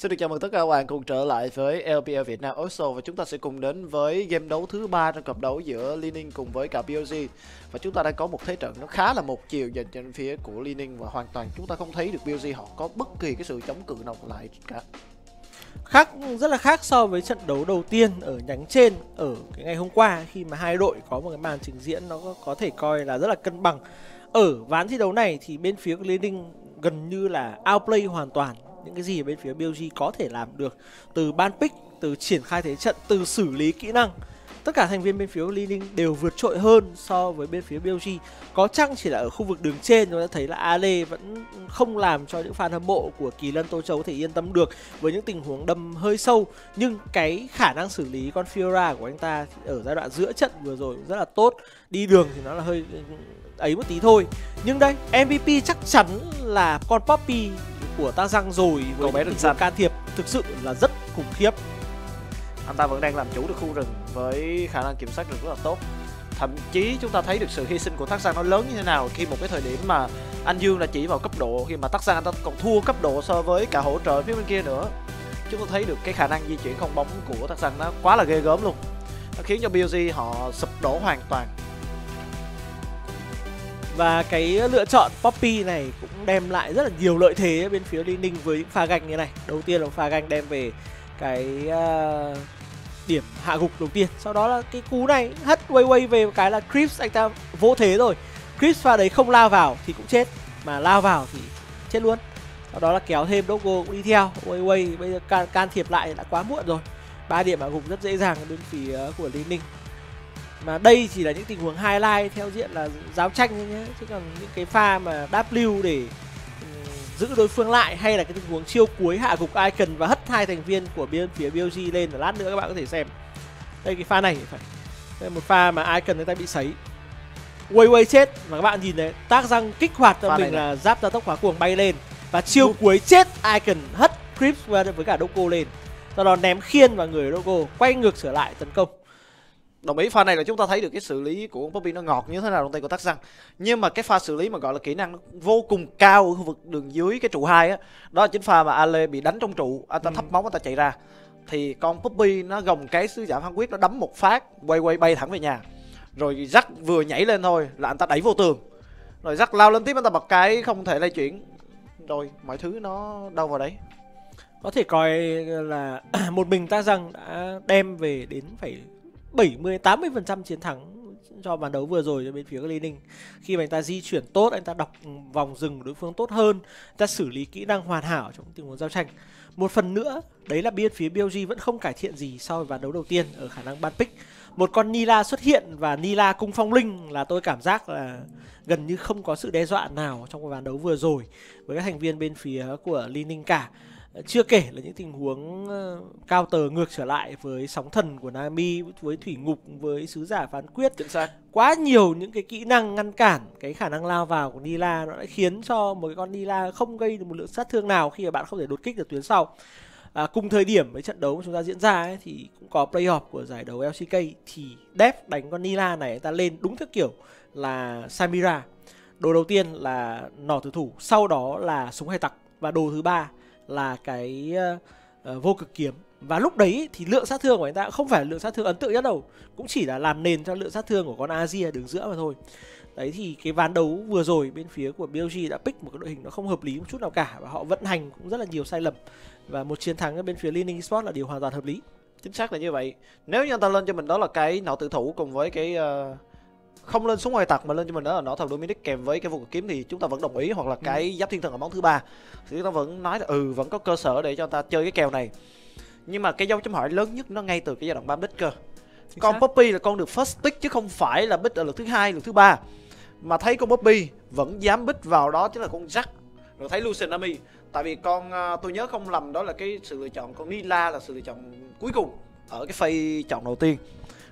Xin được chào mừng tất cả các bạn cùng trở lại với LPL Việt Nam Oslo và chúng ta sẽ cùng đến với game đấu thứ ba trong cặp đấu giữa Lining cùng với cả BOG và chúng ta đang có một thế trận nó khá là một chiều dành trên phía của Lining và hoàn toàn chúng ta không thấy được BOG họ có bất kỳ cái sự chống cự nào lại cả. Khác, rất là khác so với trận đấu đầu tiên ở nhánh trên ở cái ngày hôm qua khi mà hai đội có một cái màn trình diễn nó có thể coi là rất là cân bằng. Ở ván thi đấu này thì bên phía của Lining gần như là outplay hoàn toàn những cái gì bên phía BLG có thể làm được từ ban pick, từ triển khai thế trận, từ xử lý kỹ năng. Tất cả thành viên bên phía Lining đều vượt trội hơn so với bên phía BLG. Có chăng chỉ là ở khu vực đường trên chúng ta thấy là Ale vẫn không làm cho những fan hâm mộ của Kỳ Lân Tô Châu có thể yên tâm được với những tình huống đâm hơi sâu. Nhưng cái khả năng xử lý con Fiora của anh ta ở giai đoạn giữa trận vừa rồi rất là tốt. Đi đường thì nó là hơi ấy một tí thôi. Nhưng đây MVP chắc chắn là con Poppy của ta răng rồi với bé rừng xanh can thiệp thực sự là rất khủng khiếp. Anh ta vẫn đang làm chủ được khu rừng với khả năng kiểm soát rừng rất là tốt. Thậm chí chúng ta thấy được sự hy sinh của Thác Giang nó lớn như thế nào khi một cái thời điểm mà anh Dương là chỉ vào cấp độ khi mà Thác Giang anh ta còn thua cấp độ so với cả hỗ trợ phía bên kia nữa. Chúng ta thấy được cái khả năng di chuyển không bóng của Thác Giang nó quá là ghê gớm luôn. Nó khiến cho BLG họ sụp đổ hoàn toàn và cái lựa chọn Poppy này cũng đem lại rất là nhiều lợi thế bên phía Liên Ninh với những pha ganh như này. Đầu tiên là pha ganh đem về cái uh, điểm hạ gục đầu tiên. Sau đó là cái cú này hất quay quay về một cái là Crips anh ta vô thế rồi. Crips pha đấy không lao vào thì cũng chết, mà lao vào thì chết luôn. Sau đó là kéo thêm Dogo cũng đi theo. Quay quay bây giờ can, can thiệp lại đã quá muộn rồi. ba điểm hạ gục rất dễ dàng bên phía của Liên Ninh mà đây chỉ là những tình huống highlight theo diện là giáo tranh thôi nhé chứ còn những cái pha mà W để giữ đối phương lại hay là cái tình huống chiêu cuối hạ gục icon và hất hai thành viên của bên phía BOG lên là lát nữa các bạn có thể xem. Đây cái pha này phải. Đây một pha mà icon người ta bị sấy. Quay quay chết. Và các bạn nhìn đấy tác răng kích hoạt cho mình là giáp gia tốc khóa cuồng bay lên. Và chiêu Đúc. cuối chết icon hất Crips với cả Doko lên. Sau đó ném khiên vào người Doko quay ngược trở lại tấn công đồng ý pha này là chúng ta thấy được cái xử lý của Poppy nó ngọt như thế nào trong tay của Tắc Răng nhưng mà cái pha xử lý mà gọi là kỹ năng vô cùng cao ở khu vực đường dưới cái trụ hai á đó là chính pha mà Ale bị đánh trong trụ anh ta ừ. thấp móng anh ta chạy ra. Thì con Poppy nó gồng cái sứ giả phán quyết nó đấm một phát quay quay bay thẳng về nhà. Rồi rắc vừa nhảy lên thôi là anh ta đẩy vô tường. Rồi rắc lao lên tiếp anh ta bật cái không thể lay chuyển. Rồi mọi thứ nó đâu vào đấy. Có thể coi là một mình ta rằng đã đem về đến phải 70 80% chiến thắng cho bàn đấu vừa rồi cho bên phía Lê Ninh. Khi mà anh ta di chuyển tốt, anh ta đọc vòng rừng của đối phương tốt hơn, anh ta xử lý kỹ năng hoàn hảo trong tình huống giao tranh. Một phần nữa, đấy là bên phía BLG vẫn không cải thiện gì so với ván đấu đầu tiên ở khả năng ban pick. Một con Nila xuất hiện và Nila cung phong linh là tôi cảm giác là gần như không có sự đe dọa nào trong ván đấu vừa rồi với các thành viên bên phía của Li Ninh cả chưa kể là những tình huống ờ, cao tờ ngược trở lại với sóng thần của Nami với thủy ngục với sứ giả phán quyết. Chính xác. Quá nhiều những cái kỹ năng ngăn cản cái khả năng lao vào của Nila nó đã khiến cho một cái con Nila không gây được một lượng sát thương nào khi mà bạn không thể đột kích được tuyến sau. À, cùng thời điểm với trận đấu mà chúng ta diễn ra ấy, thì cũng có playoff của giải đấu LCK thì Dev đánh con Nila này ta lên đúng theo kiểu là Samira. Đồ đầu tiên là nỏ tử thủ sau đó là súng hay tặc và đồ thứ ba là cái uh, vô cực kiếm. Và lúc đấy thì lượng sát thương của anh ta không phải lượng sát thương ấn tượng nhất đâu cũng chỉ là làm nền cho lượng sát thương của con Asia đứng giữa mà thôi. Đấy thì cái ván đấu vừa rồi bên phía của BLG đã pick một cái đội hình nó không hợp lý một chút nào cả và họ vận hành cũng rất là nhiều sai lầm. Và một chiến thắng ở bên phía Leaning Sport là điều hoàn toàn hợp lý. Chính xác là như vậy. Nếu như anh ta lên cho mình đó là cái nọ tự thủ cùng với cái uh, không lên xuống ngoài tặc mà lên cho mình đó là nỏ thần Dominic kèm với cái cực kiếm thì chúng ta vẫn đồng ý hoặc là ừ. cái giáp thiên thần ở món thứ ba. Thì chúng ta vẫn nói là ừ vẫn có cơ sở để cho ta chơi cái kèo này. Nhưng mà cái dấu chấm hỏi lớn nhất nó ngay từ cái giai đoạn ba bit cơ. Chính con xác. Poppy là con được first pick chứ không phải là bit ở lượt thứ hai lượt thứ ba. Mà thấy con Poppy vẫn dám bit vào đó chính là con Jack. Rồi thấy Lucian Nami tại vì con à, tôi nhớ không lầm đó là cái sự lựa chọn con Nila là sự lựa chọn cuối cùng ở cái phay chọn đầu tiên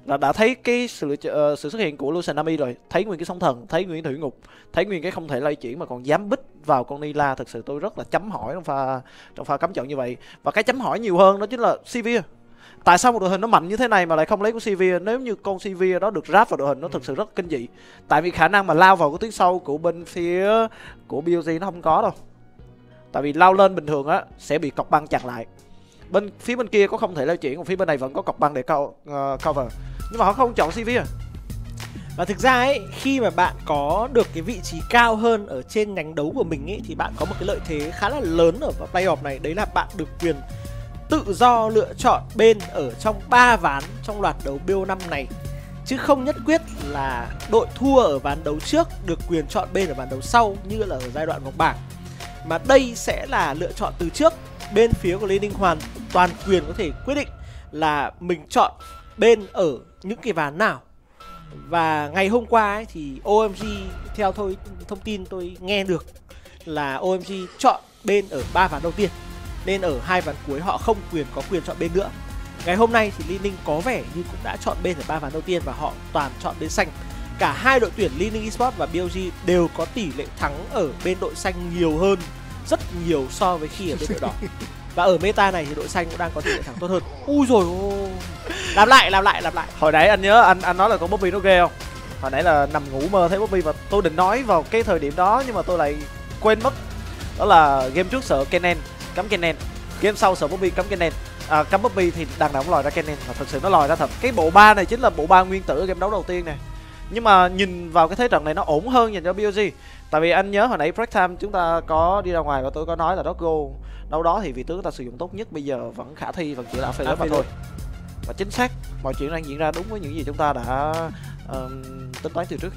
là đã thấy cái sự uh, sự xuất hiện của Lucianami rồi. Thấy nguyên cái sóng thần thấy nguyên thủy ngục thấy nguyên cái không thể lay chuyển mà còn dám bích vào con Nila thực sự tôi rất là chấm hỏi trong pha trong pha cấm chọn như vậy. Và cái chấm hỏi nhiều hơn đó chính là Sivir. Tại sao một đội hình nó mạnh như thế này mà lại không lấy của Sivir? Nếu như con Sivir đó được ráp vào đội hình nó thực sự rất kinh dị. Tại vì khả năng mà lao vào cái tuyến sâu của bên phía của BOG nó không có đâu. Tại vì lao lên bình thường á sẽ bị cọc băng chặn lại. Bên phía bên kia có không thể leo chuyển còn phía bên này vẫn có cọc băng để ờ, cover nhưng mà họ không chọn cv à? Và thực ra ấy, khi mà bạn có được cái vị trí cao hơn ở trên nhánh đấu của mình ấy thì bạn có một cái lợi thế khá là lớn ở playoff này, đấy là bạn được quyền tự do lựa chọn bên ở trong ba ván trong loạt đấu BO năm này. Chứ không nhất quyết là đội thua ở ván đấu trước được quyền chọn bên ở ván đấu sau như là ở giai đoạn vòng bảng. Mà đây sẽ là lựa chọn từ trước bên phía của Lê Ninh hoàn toàn quyền có thể quyết định là mình chọn bên ở những cái ván nào. Và ngày hôm qua ấy, thì OMG theo thôi thông tin tôi nghe được là OMG chọn bên ở ba ván đầu tiên nên ở hai ván cuối họ không quyền có quyền chọn bên nữa. Ngày hôm nay thì Liên Ninh có vẻ như cũng đã chọn bên ở ba ván đầu tiên và họ toàn chọn bên xanh. Cả hai đội tuyển Liên Ninh Esports và BOG đều có tỷ lệ thắng ở bên đội xanh nhiều hơn rất nhiều so với khi ở bên đội đỏ. và ở meta này thì đội xanh cũng đang có tỷ lệ thắng tốt hơn. Ui rồi làm lại làm lại làm lại. Hồi nãy anh nhớ anh anh nói là con Bobby nó ghê không? Hồi nãy là nằm ngủ mơ thấy Bobby và tôi định nói vào cái thời điểm đó nhưng mà tôi lại quên mất. Đó là game trước sợ kenen cấm kenen game sau sợ Bobby cấm kenen à, cấm Bobby thì đằng nào cũng lòi ra kenen và thực sự nó lòi ra thật. Cái bộ ba này chính là bộ ba nguyên tử ở game đấu đầu tiên này nhưng mà nhìn vào cái thế trận này nó ổn hơn dành cho BOG tại vì anh nhớ hồi nãy break time chúng ta có đi ra ngoài và tôi có nói là Doggo đâu đó thì vị tướng ta sử dụng tốt nhất bây giờ vẫn khả thi vẫn chỉ là Aphelios mà thôi. Và chính xác mọi chuyện đang diễn ra đúng với những gì chúng ta đã um, tính toán từ trước.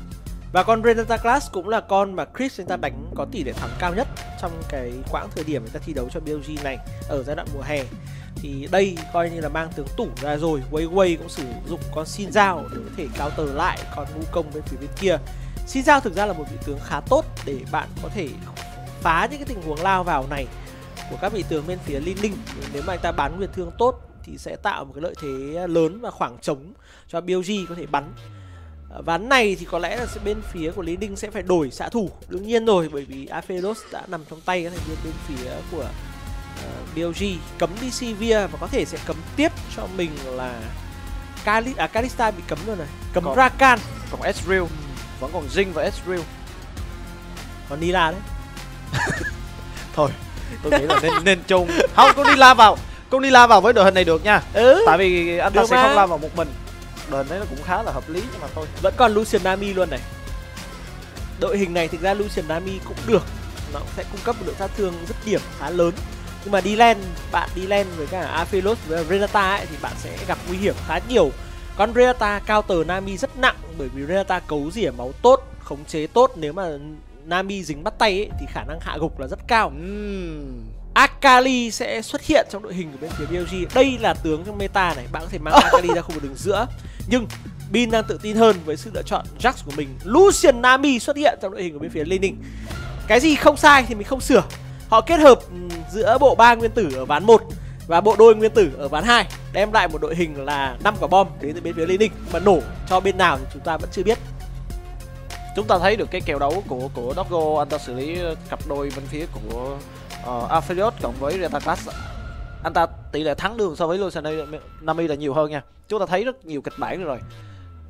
Và con Renata Class cũng là con mà Chris người ta đánh có tỷ lệ thắng cao nhất trong cái quãng thời điểm người ta thi đấu cho BLG này ở giai đoạn mùa hè. Thì đây coi như là mang tướng tủ ra rồi. Wei Wei cũng sử dụng con Xin Giao để có thể cao tờ lại con ngu công bên phía bên kia. Xin Giao thực ra là một vị tướng khá tốt để bạn có thể phá những cái tình huống lao vào này của các vị tướng bên phía Linh Linh. Nếu mà anh ta bán Nguyệt thương tốt thì sẽ tạo một cái lợi thế lớn và khoảng trống cho BLG có thể bắn Ván này thì có lẽ là sẽ bên phía của Lý Linh sẽ phải đổi xạ thủ Đương nhiên rồi, bởi vì Aphelos đã nằm trong tay các thành viên bên phía của uh, BLG Cấm đi Sivir và có thể sẽ cấm tiếp cho mình là Kali, à, Kalista bị cấm rồi này. Cấm Còn- Rakan. còn Ezreal. Vẫn còn Jin và Ezreal. Còn Nila đấy. Thôi tôi nghĩ là nên nên chung không con đi la vào. Con đi la vào với đội hình này được nha. Ừ. Tại vì anh ta Được sẽ mà. không la vào một mình. Hình đấy nó cũng khá là hợp lý nhưng mà thôi. Vẫn còn Lucian Nami luôn này. Đội hình này thực ra Lucian Nami cũng được. Nó sẽ cung cấp một lượng sát thương rất điểm khá lớn Nhưng mà đi len, bạn đi len với cả Aphelios với Renata ấy, thì bạn sẽ gặp nguy hiểm khá nhiều. Con Renata counter Nami rất nặng bởi vì Renata cấu rỉa máu tốt, khống chế tốt. Nếu mà Nami dính bắt tay ấy, thì khả năng hạ gục là rất cao. Ừm, Akali sẽ xuất hiện trong đội hình của bên phía BLG Đây là tướng trong meta này Bạn có thể mang Akali ra khu vực đường giữa. Nhưng Bin đang tự tin hơn với sự lựa chọn Jax của mình. Lucian Nami xuất hiện trong đội hình của bên phía Lê Ninh. Cái gì không sai thì mình không sửa Họ kết hợp ừm, giữa bộ ba nguyên tử ở ván 1 Và bộ đôi nguyên tử ở ván 2 Đem lại một đội hình là 5 quả bom đến từ bên phía Lê Ninh Mà nổ cho bên nào thì chúng ta vẫn chưa biết. Chúng ta thấy được cái kèo đấu của của Doggo anh ta xử lý cặp đôi bên phía của uh, Aphelios cộng với Retaclass. Anh ta tỷ lệ thắng đường so với Lucian Nami là nhiều hơn nha. Chúng ta thấy rất nhiều kịch bản rồi.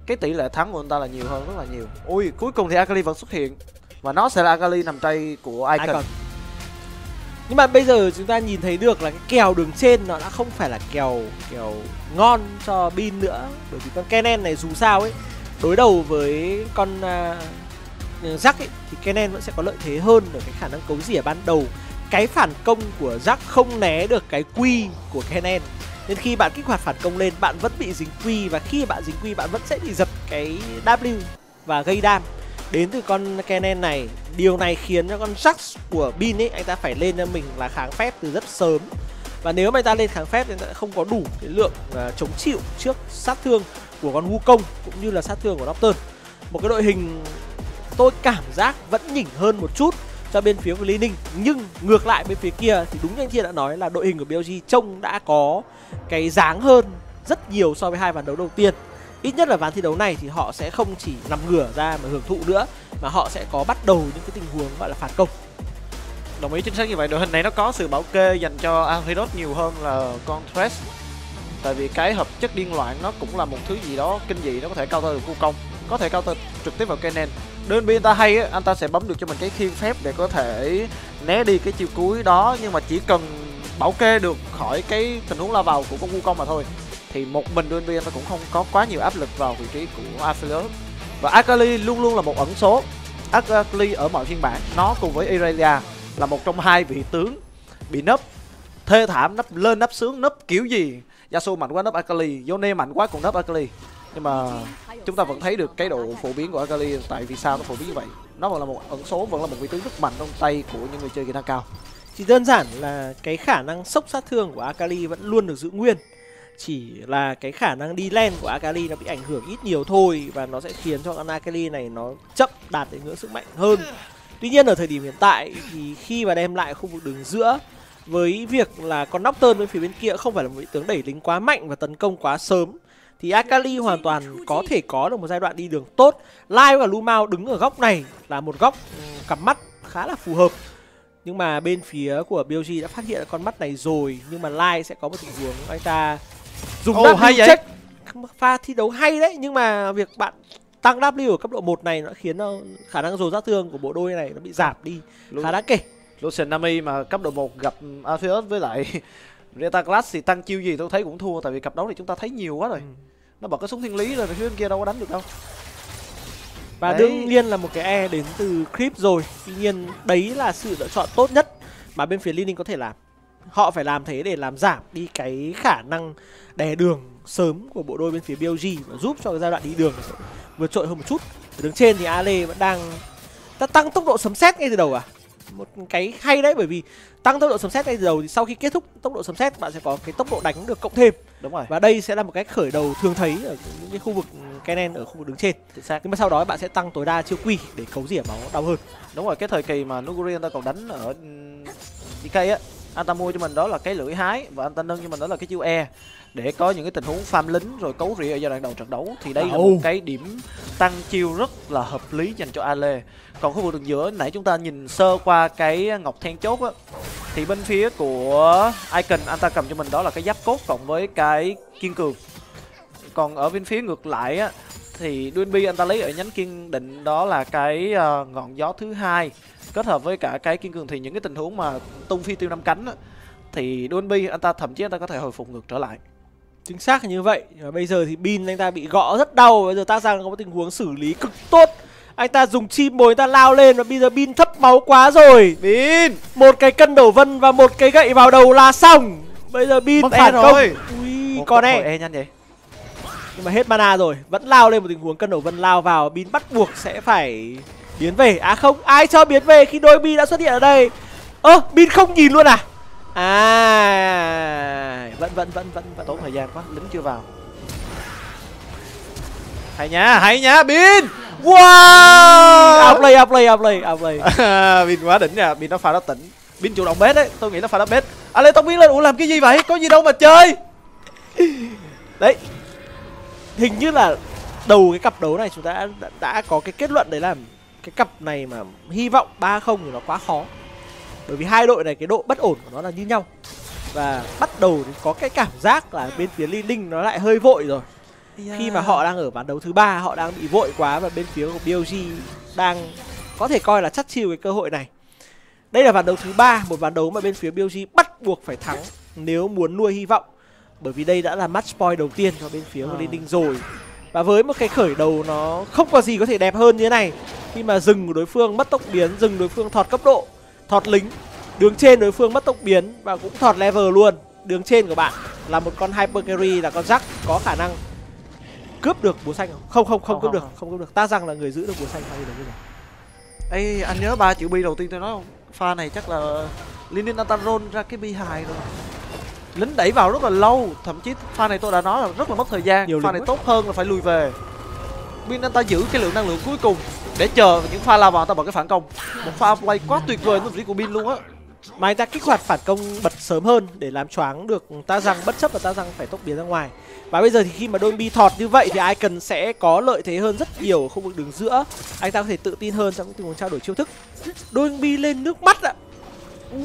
Cái tỷ lệ thắng của anh ta là nhiều hơn rất là nhiều. Ui cuối cùng thì Akali vẫn xuất hiện. Và nó sẽ là Akali nằm tay của Icon, Icon. Nhưng mà bây giờ chúng ta nhìn thấy được là cái kèo đường trên nó đã không phải là kèo kèo ngon cho Bin nữa. Bởi vì con Kennen này dù sao ấy đối đầu với con uh, Jack ấy thì Kennen vẫn sẽ có lợi thế hơn ở cái khả năng cấu rỉa ban đầu. Cái phản công của Jack không né được cái quy của Kennen nên khi bạn kích hoạt phản công lên bạn vẫn bị dính quy và khi bạn dính quy bạn vẫn sẽ bị giật cái W và gây đam đến từ con Kennen này điều này khiến cho con Jax của Bin ấy anh ta phải lên cho mình là kháng phép từ rất sớm. Và nếu mà anh ta lên kháng phép thì anh ta không có đủ cái lượng uh, chống chịu trước sát thương của con Wukong cũng như là sát thương của Doctor. một cái đội hình tôi cảm giác vẫn nhỉnh hơn một chút cho bên phía của Lý Ninh. Nhưng ngược lại bên phía kia thì đúng như anh Thiên đã nói là đội hình của BLG trông đã có cái dáng hơn rất nhiều so với hai ván đấu đầu tiên ít nhất là ván thi đấu này thì họ sẽ không chỉ nằm ngửa ra mà hưởng thụ nữa, mà họ sẽ có bắt đầu những cái tình huống gọi là phản công. Đồng ý chính xác như vậy. Đội hình này nó có sự bảo kê dành cho Alhidot nhiều hơn là con Thresh tại vì cái hợp chất điên loạn nó cũng là một thứ gì đó kinh dị, nó có thể cao được vô công, có thể cao trực tiếp vào Kennen đơn bên ta hay anh ta sẽ bấm được cho mình cái khiên phép để có thể né đi cái chiều cuối đó, nhưng mà chỉ cần bảo kê được khỏi cái tình huống lao vào của con Wukong mà thôi thì một mình DNB anh cũng không có quá nhiều áp lực vào vị trí của Aphelios và Akali luôn luôn là một ẩn số. Akali ở mọi phiên bản, nó cùng với Irelia là một trong hai vị tướng bị nấp. Thê thảm nấp lên, nấp sướng nấp kiểu gì? Yasuo mạnh quá nấp Akali, Yone mạnh quá cũng nấp Akali. Nhưng mà chúng ta vẫn thấy được cái độ phổ biến của Akali, tại vì sao nó phổ biến như vậy? Nó vẫn là một ẩn số, vẫn là một vị tướng rất mạnh trong tay của những người chơi kỹ năng cao. Chỉ đơn giản là cái khả năng sốc sát thương của Akali vẫn luôn được giữ nguyên chỉ là cái khả năng đi len của Akali nó bị ảnh hưởng ít nhiều thôi và nó sẽ khiến cho con Akali này nó chậm đạt đến ngưỡng sức mạnh hơn tuy nhiên ở thời điểm hiện tại thì khi mà đem lại khu vực đường giữa với việc là con Nocturne bên phía bên kia không phải là một vị tướng đẩy lính quá mạnh và tấn công quá sớm, thì Akali hoàn toàn có thể có được một giai đoạn đi đường tốt. Lai và Lumao đứng ở góc này là một góc cắm mắt khá là phù hợp. Nhưng mà bên phía của BLG đã phát hiện con mắt này rồi, nhưng mà Lai sẽ có một tình huống anh ta dùng Ồ, W hay check pha thi đấu hay đấy nhưng mà việc bạn tăng W ở cấp độ 1 này nó khiến nó khả năng dồn sát thương của bộ đôi này nó bị giảm đi khá đáng kể. Lucian Nami mà cấp độ 1 gặp Arceus với lại Reta Class thì tăng chiêu gì tôi thấy cũng thua tại vì cặp đấu này chúng ta thấy nhiều quá rồi. Ừ. Nó bật cái súng thiên lý rồi phía bên kia đâu có đánh được đâu. Và Đấy. đương nhiên là một cái E đến từ Creep rồi Tuy nhiên đấy là sự lựa chọn tốt nhất mà bên phía Lining có thể làm Họ phải làm thế để làm giảm đi cái khả năng đè đường sớm của bộ đôi bên phía BLG Và giúp cho cái giai đoạn đi đường vượt trội hơn một chút. Ở đứng trên thì Ale vẫn đang ta tăng tốc độ sấm sét ngay từ đầu à? Một cái hay đấy bởi vì tăng tốc độ sấm sét ngay từ đầu thì sau khi kết thúc tốc độ sấm sét bạn sẽ có cái tốc độ đánh được cộng thêm. Đúng rồi, và đây sẽ là một cách khởi đầu thường thấy ở những cái khu vực Kennen ở khu vực đứng trên. Chính xác. nhưng mà sau đó bạn sẽ tăng tối đa chiêu quy để cấu rỉa máu đau hơn. Đúng rồi, cái thời kỳ mà Nuguri anh ta còn đánh ở DK á, anh ta mua cho mình đó là cái lưỡi hái và anh ta nâng cho mình đó là cái chiêu E để có những cái tình huống farm lính rồi cấu rỉa ở giai đoạn đầu trận đấu thì đây là một cái điểm tăng chiêu rất là hợp lý dành cho Ale. Còn khu vực đường giữa nãy chúng ta nhìn sơ qua cái ngọc then chốt á thì bên phía của Icon anh ta cầm cho mình đó là cái giáp cốt cộng với cái kiên cường. Còn ở bên phía ngược lại á thì Duenby anh ta lấy ở nhánh kiên định đó là cái ờ, ngọn gió thứ hai kết hợp với cả cái kiên cường thì những cái tình huống mà tung phi tiêu năm cánh á, thì Duenby anh ta thậm chí anh ta có thể hồi phục ngược trở lại. Chính xác là như vậy. Và bây giờ thì bin anh ta bị gõ rất đau. Bây giờ ta rằng có một tình huống xử lý cực tốt. Anh ta dùng chim mồi anh ta lao lên và bây giờ bin thấp máu quá rồi. Bin! Một cái cân đổ vân và một cái gậy vào đầu là xong. Bây giờ bin Mất e phản công. rồi. ui tốc độ e e nhanh vậy? Nhưng mà hết mana rồi. Vẫn lao lên một tình huống cân đổ vân lao vào. Bin bắt buộc sẽ phải biến về. À không ai cho biến về khi đôi bin đã xuất hiện ở đây? Ơ bin không nhìn luôn à? À vẫn vẫn vẫn vẫn vẫn tốn thời gian quá lính chưa vào. Hay nha hay nha Bin wow! Outplay outplay outplay outplay Bin quá đỉnh nha Bin nó pha đó tỉnh Bin chủ động bét đấy tôi nghĩ nó pha đó bét à lên tông biến lên ủa làm cái gì vậy? Có gì đâu mà chơi. Đấy hình như là đầu cái cặp đấu này chúng ta đã, đã có cái kết luận đấy là cái cặp này mà hy vọng 3 không thì nó quá khó. Bởi vì hai đội này cái độ bất ổn của nó là như nhau. Và bắt đầu có cái cảm giác là bên phía Linh nó lại hơi vội rồi. Khi mà họ đang ở ván đấu thứ ba họ đang bị vội quá và bên phía của BLG đang có thể coi là chắt chiu cái cơ hội này. Đây là ván đấu thứ ba một ván đấu mà bên phía BLG bắt buộc phải thắng nếu muốn nuôi hy vọng. Bởi vì đây đã là match point đầu tiên cho bên phía của Đinh rồi và với một cái khởi đầu nó không có gì có thể đẹp hơn như thế này khi mà rừng của đối phương mất tốc biến rừng đối phương thọt cấp độ thọt lính đường trên đối phương mất tốc biến và cũng thọt level luôn. Đường trên của bạn là một con hyper carry là con rắc có khả năng cướp được búa xanh không? Không không, không Không, cướp không, được không. không cướp được. Ta rằng là người giữ được búa xanh hay là cái gì Ê, anh nhớ 3 triệu bi đầu tiên tôi nói không? Pha này chắc là Linin anh ta roll ra cái bi hài rồi lính đẩy vào rất là lâu thậm chí pha này tôi đã nói là rất là mất thời gian. Nhiều pha này quá. tốt hơn là phải lùi về. Bin anh ta giữ cái lượng năng lượng cuối cùng để chờ những pha lao vào ta bật cái phản công. Một pha play quá tuyệt vời với vị của bin luôn á. Mà anh ta kích hoạt phản công bật sớm hơn để làm choáng được ta rằng bất chấp là ta rằng phải tốc biến ra ngoài. Và bây giờ thì khi mà đôi bi thọt như vậy thì Icon sẽ có lợi thế hơn rất nhiều ở khu vực đường giữa. Anh ta có thể tự tin hơn trong những tình huống trao đổi chiêu thức. Đôi bi lên nước mắt ạ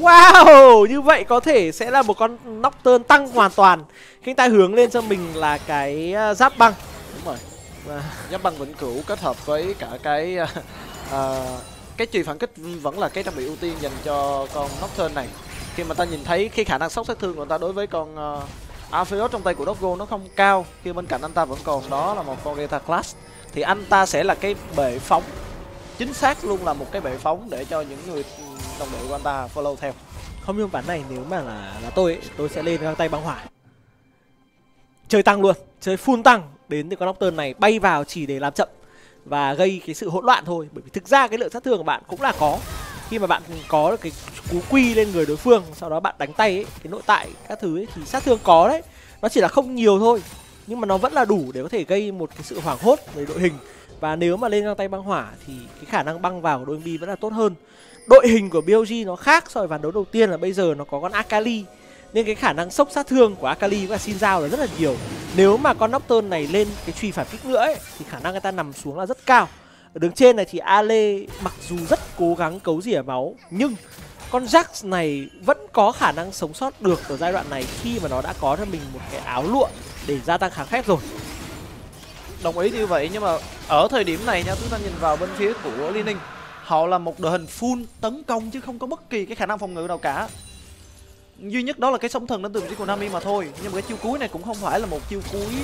wow như vậy có thể sẽ là một con Nocturne tăng hoàn toàn. Khi ta hướng lên cho mình là cái ờ, giáp băng. Đúng rồi. À. giáp băng vĩnh cửu kết hợp với cả cái uh, cái trì phản kích vẫn là cái trang bị ưu tiên dành cho con Nocturne này. Khi mà ta nhìn thấy khi khả năng sốc sát thương của ta đối với con uh, Aphelios trong tay của Doggo nó không cao khi bên cạnh anh ta vẫn còn đó là một con Geta Class thì anh ta sẽ là cái bệ phóng chính xác luôn là một cái bệ phóng để cho những người ừ, đồng đội của anh ta follow theo. Không nhưng ván này nếu mà là là tôi ấy, tôi sẽ lên găng tay băng hỏa. Chơi tăng luôn chơi full tăng đến từ con Nocturne này bay vào chỉ để làm chậm và gây cái sự hỗn loạn thôi. Bởi vì thực ra cái lượng sát thương của bạn cũng là có. Khi mà bạn có được cái cú quy lên người đối phương sau đó bạn đánh tay ấy, cái nội tại các thứ ấy, thì sát thương có đấy. Nó chỉ là không nhiều thôi nhưng mà nó vẫn là đủ để có thể gây một cái sự hoảng hốt về đội hình và nếu mà lên găng tay băng hỏa thì cái khả năng băng vào của đôi bi vẫn là tốt hơn. Đội hình của BOG nó khác so với ván đấu đầu tiên là bây giờ nó có con Akali. Nên cái khả năng sốc sát thương của Akali và xin dao là rất là nhiều. Nếu mà con Nocturne này lên cái truy phản kích nữa ấy, thì khả năng người ta nằm xuống là rất cao. Ở đường trên này thì Ale mặc dù rất cố gắng cấu rỉa máu nhưng con Jax này vẫn có khả năng sống sót được ở giai đoạn này khi mà nó đã có cho mình một cái áo lụa để gia tăng kháng phép rồi đồng ý như vậy nhưng mà ở thời điểm này nha chúng ta nhìn vào bên phía của Liên Ninh họ là một đội hình full tấn công chứ không có bất kỳ cái khả năng phòng ngự nào cả. Duy nhất đó là cái sóng thần đến từ vị trí của Nami mà thôi nhưng mà cái chiêu cuối này cũng không phải là một chiêu cuối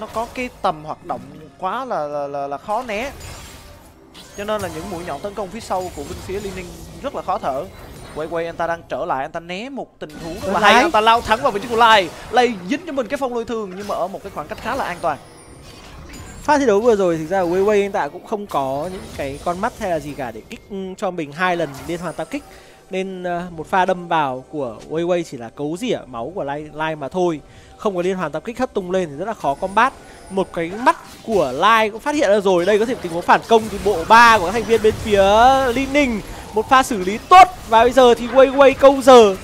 nó có cái tầm hoạt động quá là là, là, là khó né. Cho nên là những mũi nhọn tấn công phía sau của bên phía liên ninh rất là khó thở. Quay quay anh ta đang trở lại anh ta né một tình huống và hay anh ta lao thẳng vào vị trí của lai. Lai dính cho mình cái phong lôi thường nhưng mà ở một cái khoảng cách khá là an toàn pha thi đấu vừa rồi thực ra Weiwei hiện tại cũng không có những cái con mắt hay là gì cả để kích cho mình hai lần liên hoàn tam kích. Nên ờ, một pha đâm vào của Weiwei chỉ là cấu rỉa máu của Lai Lai mà thôi. Không có liên hoàn tam kích hất tung lên thì rất là khó combat. Một cái mắt của Lai cũng phát hiện ra rồi. Đây có thể tình huống phản công từ bộ ba của các thành viên bên phía Linh Ninh. Một pha xử lý tốt. Và bây giờ thì Weiwei câu giờ.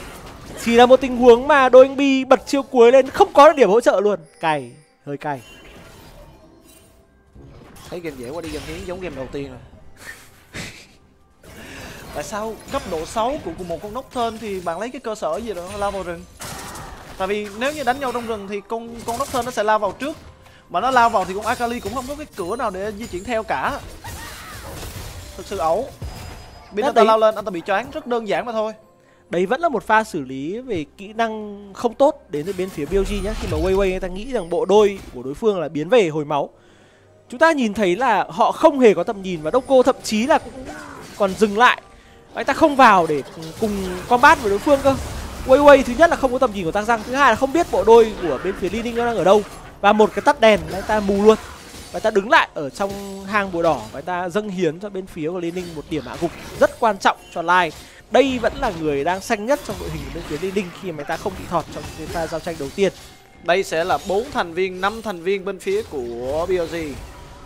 Chỉ là một tình huống mà đôi anh Bi bật chiêu cuối lên. Không có được điểm hỗ trợ luôn. Cày hơi cày thấy game dễ quá đi game hiến giống game đầu tiên rồi. Tại sao cấp độ 6 của một con Nocturne thì bạn lấy cái cơ sở gì đó lao vào rừng? Tại vì nếu như đánh nhau trong rừng thì con con Nocturne nó sẽ lao vào trước. Mà nó lao vào thì con Akali cũng không có cái cửa nào để di chuyển theo cả. Thực sự ẩu. Bên anh ta lao lên anh ta bị choáng rất đơn giản mà thôi. Đấy vẫn là một pha xử lý về kỹ năng không tốt đến từ bên phía BOG nhé khi mà Wei người ta nghĩ rằng bộ đôi của đối phương là biến về hồi máu chúng ta nhìn thấy là họ không hề có tầm nhìn và Doko thậm chí là cũng còn dừng lại. Anh ta không vào để cùng combat với đối phương cơ. Wei Wei thứ nhất là không có tầm nhìn của Tăng Răng thứ hai là không biết bộ đôi của bên phía Lining nó đang ở đâu. Và một cái tắt đèn anh ta mù luôn. Và ta đứng lại ở trong hang bùa đỏ và ta dâng hiến cho bên phía của Lining một điểm hạ gục rất quan trọng cho Lai. Đây vẫn là người đang xanh nhất trong đội hình bên phía Lining khi mà ta không bị thọt trong cái pha giao tranh đầu tiên. Đây sẽ là bốn thành viên, năm thành viên bên phía của BOG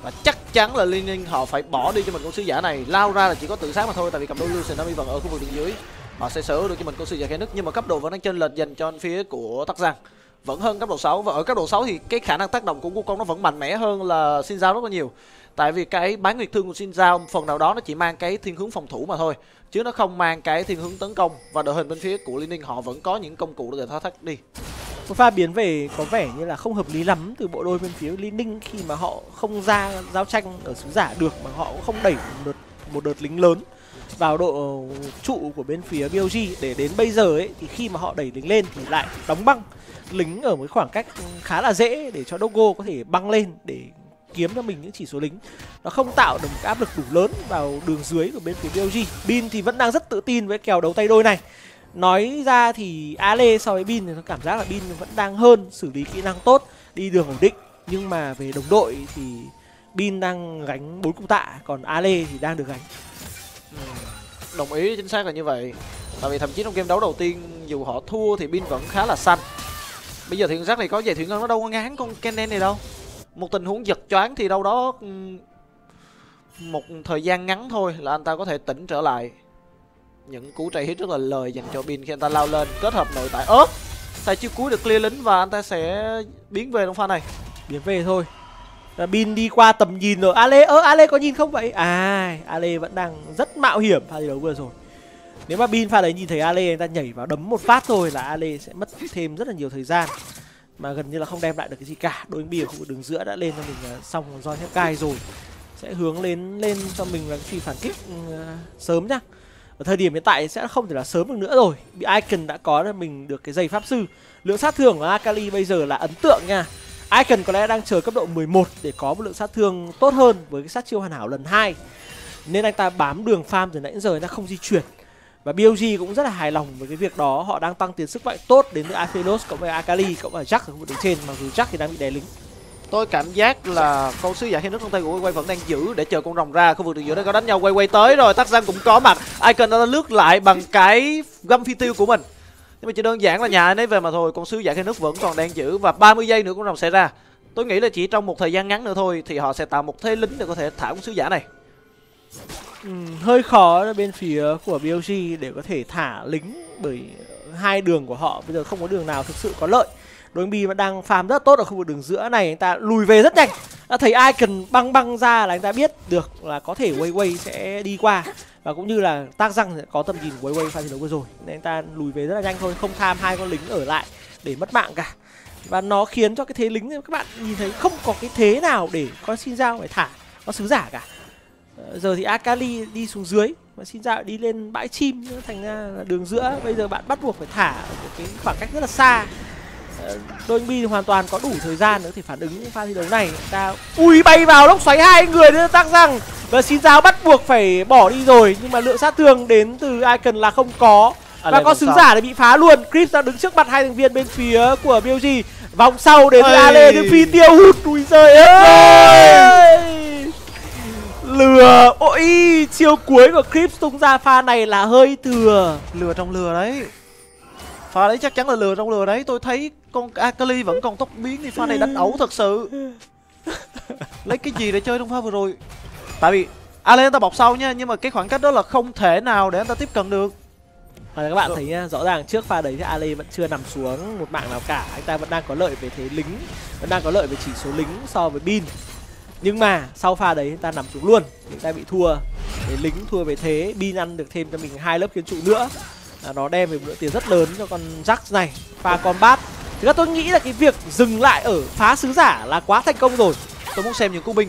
và chắc chắn là liên họ phải bỏ đi cho mình con sứ giả này. Lao ra là chỉ có tự sát mà thôi, tại vì cầm đôi Lucian Nami vẫn ở khu vực đường dưới họ sẽ sở được cho mình con sứ giả khe nứt nhưng mà cấp độ vẫn đang trên lệch dành cho phía của tắc giang. Vẫn hơn cấp độ 6 và ở cấp độ 6 thì cái khả năng tác động của Wukong nó vẫn mạnh mẽ hơn là Xin Giao rất là nhiều. Tại vì cái bán nguyệt thương của Xin Giao, phần nào đó nó chỉ mang cái thiên hướng phòng thủ mà thôi chứ nó không mang cái thiên hướng tấn công. Và đội hình bên phía của Liên Ninh họ vẫn có những công cụ để thoát thắt đi. Một pha biến về có vẻ như là không hợp lý lắm từ bộ đôi bên phía Liên Ninh khi mà họ không ra giao tranh ở sứ giả được mà họ cũng không đẩy một đợt, một đợt lính lớn vào độ trụ của bên phía BOG để đến bây giờ ấy thì khi mà họ đẩy lính lên thì lại đóng băng. Lính ở một khoảng cách khá là dễ để cho Dogo có thể băng lên để kiếm cho mình những chỉ số lính. Nó không tạo được một cái áp lực đủ lớn vào đường dưới của bên phía BOG Bin thì vẫn đang rất tự tin với kèo đấu tay đôi này. Nói ra thì Ale so với Bin thì nó cảm giác là Bin vẫn đang hơn, xử lý kỹ năng tốt, đi đường ổn định. Nhưng mà về đồng đội thì Bin đang gánh bốn cung tạ, còn Ale thì đang được gánh. Ừ, đồng ý, chính xác là như vậy. Tại vì thậm chí trong game đấu đầu tiên, dù họ thua thì Bin vẫn khá là xanh. Bây giờ thì giác này có về thủy ngân nó đâu có ngán con Kennen này đâu một tình huống giật choáng thì đâu đó ừ, một thời gian ngắn thôi là anh ta có thể tỉnh trở lại. Những cú chạy hit rất là lời dành cho bin khi anh ta lao lên, kết hợp nội tại. Ớt! Tay chiêu cuối được clear lính và anh ta sẽ biến về trong pha này. Biến về thôi. Là bin đi qua tầm nhìn rồi. Ale ơ, ale có nhìn không vậy? À ale vẫn đang rất mạo hiểm pha thi đấu vừa rồi. Nếu mà bin pha đấy nhìn thấy ale, anh ta nhảy vào đấm một phát thôi là ale sẽ mất thêm rất là nhiều thời gian mà gần như là không đem lại được cái gì cả. Đôi bi ở khu vực đường giữa đã lên cho mình à, xong do thép cai rồi. Sẽ hướng lên lên cho mình là truy phản kích uh, sớm nhá. Ở thời điểm hiện tại sẽ không thể là sớm được nữa rồi. Bị icon đã có cho mình được cái giày pháp sư. Lượng sát thương của akali bây giờ là ấn tượng nha. Icon có lẽ đang chờ cấp độ 11 để có một lượng sát thương tốt hơn với cái sát chiêu hoàn hảo lần hai. Nên anh ta bám đường farm từ nãy giờ anh ta không di chuyển và BOG cũng rất là hài lòng với cái việc đó. Họ đang tăng tiền sức mạnh tốt đến từ Athelos cộng với Akali cộng với Jack ở khu vực đường trên, mặc dù Jack thì đang bị đè lính. Tôi cảm giác là con sứ giả khi nước trong tay của quay vẫn đang giữ để chờ con rồng ra. Khu vực đường giữa đây có đánh nhau, quay quay tới rồi tắc cũng có mặt. Icon đã lướt lại bằng cái găm phi tiêu của mình. Nhưng mà chỉ đơn giản là nhà anh ấy về mà thôi, con sứ giả khi nước vẫn còn đang giữ và 30 giây nữa con rồng sẽ ra. Tôi nghĩ là chỉ trong một thời gian ngắn nữa thôi thì họ sẽ tạo một thế lính để có thể thả con sứ giả này ừ, hơi khó bên phía của BOG để có thể thả lính bởi hai đường của họ. Bây giờ không có đường nào thực sự có lợi. Đối bi vẫn đang farm rất tốt ở khu vực đường giữa này. Anh ta lùi về rất nhanh. Đã thấy ai cần băng băng ra là anh ta biết được là có thể Wei Wei sẽ đi qua. Và cũng như là tác răng có tầm nhìn của Wei Wei pha chiến đấu vừa rồi. Nên anh ta lùi về rất là nhanh thôi. Không tham hai con lính ở lại để mất mạng cả. Và nó khiến cho cái thế lính các bạn nhìn thấy không có cái thế nào để con xin giao phải thả. Con sứ giả cả giờ thì akali đi xuống dưới mà xin giao đi lên bãi chim thành ra là đường giữa. Bây giờ bạn bắt buộc phải thả ở cái khoảng cách rất là xa. Đôi bi hoàn toàn có đủ thời gian nữa thì phản ứng những pha thi đấu này ta ui bay vào lốc xoáy hai người nữa tăng rằng và xin giáo bắt buộc phải bỏ đi rồi. Nhưng mà lượng sát thương đến từ icon là không có. À, và có sứ giả để bị phá luôn. Chris đang đứng trước mặt hai thành viên bên phía của BOG vòng sau đến ale được phi tiêu hụt. Ui giời ơi lừa. Ôi chiêu cuối của Crips tung ra pha này là hơi thừa. Lừa trong lừa đấy. Pha đấy chắc chắn là lừa trong lừa đấy. Tôi thấy con akali vẫn còn tốc biến thì pha này đánh ẩu thật sự. Lấy cái gì để chơi trong pha vừa rồi? Tại vì ale anh ta bọc sau nha nhưng mà cái khoảng cách đó là không thể nào để anh ta tiếp cận được. Và các bạn thấy nha, rõ ràng trước pha đấy thì Ale vẫn chưa nằm xuống một mạng nào cả. Anh ta vẫn đang có lợi về thế lính Vẫn đang có lợi về chỉ số lính so với Bin Nhưng mà sau pha đấy ta nằm xuống luôn. Anh ta bị thua Thế lính thua về thế Bin ăn được thêm cho mình hai lớp kiến trụ nữa. Là nó đem về một lượng tiền rất lớn cho con Jax này pha con bát thì các tôi nghĩ là cái việc dừng lại ở phá sứ giả là quá thành công rồi. Tôi muốn xem những cú binh.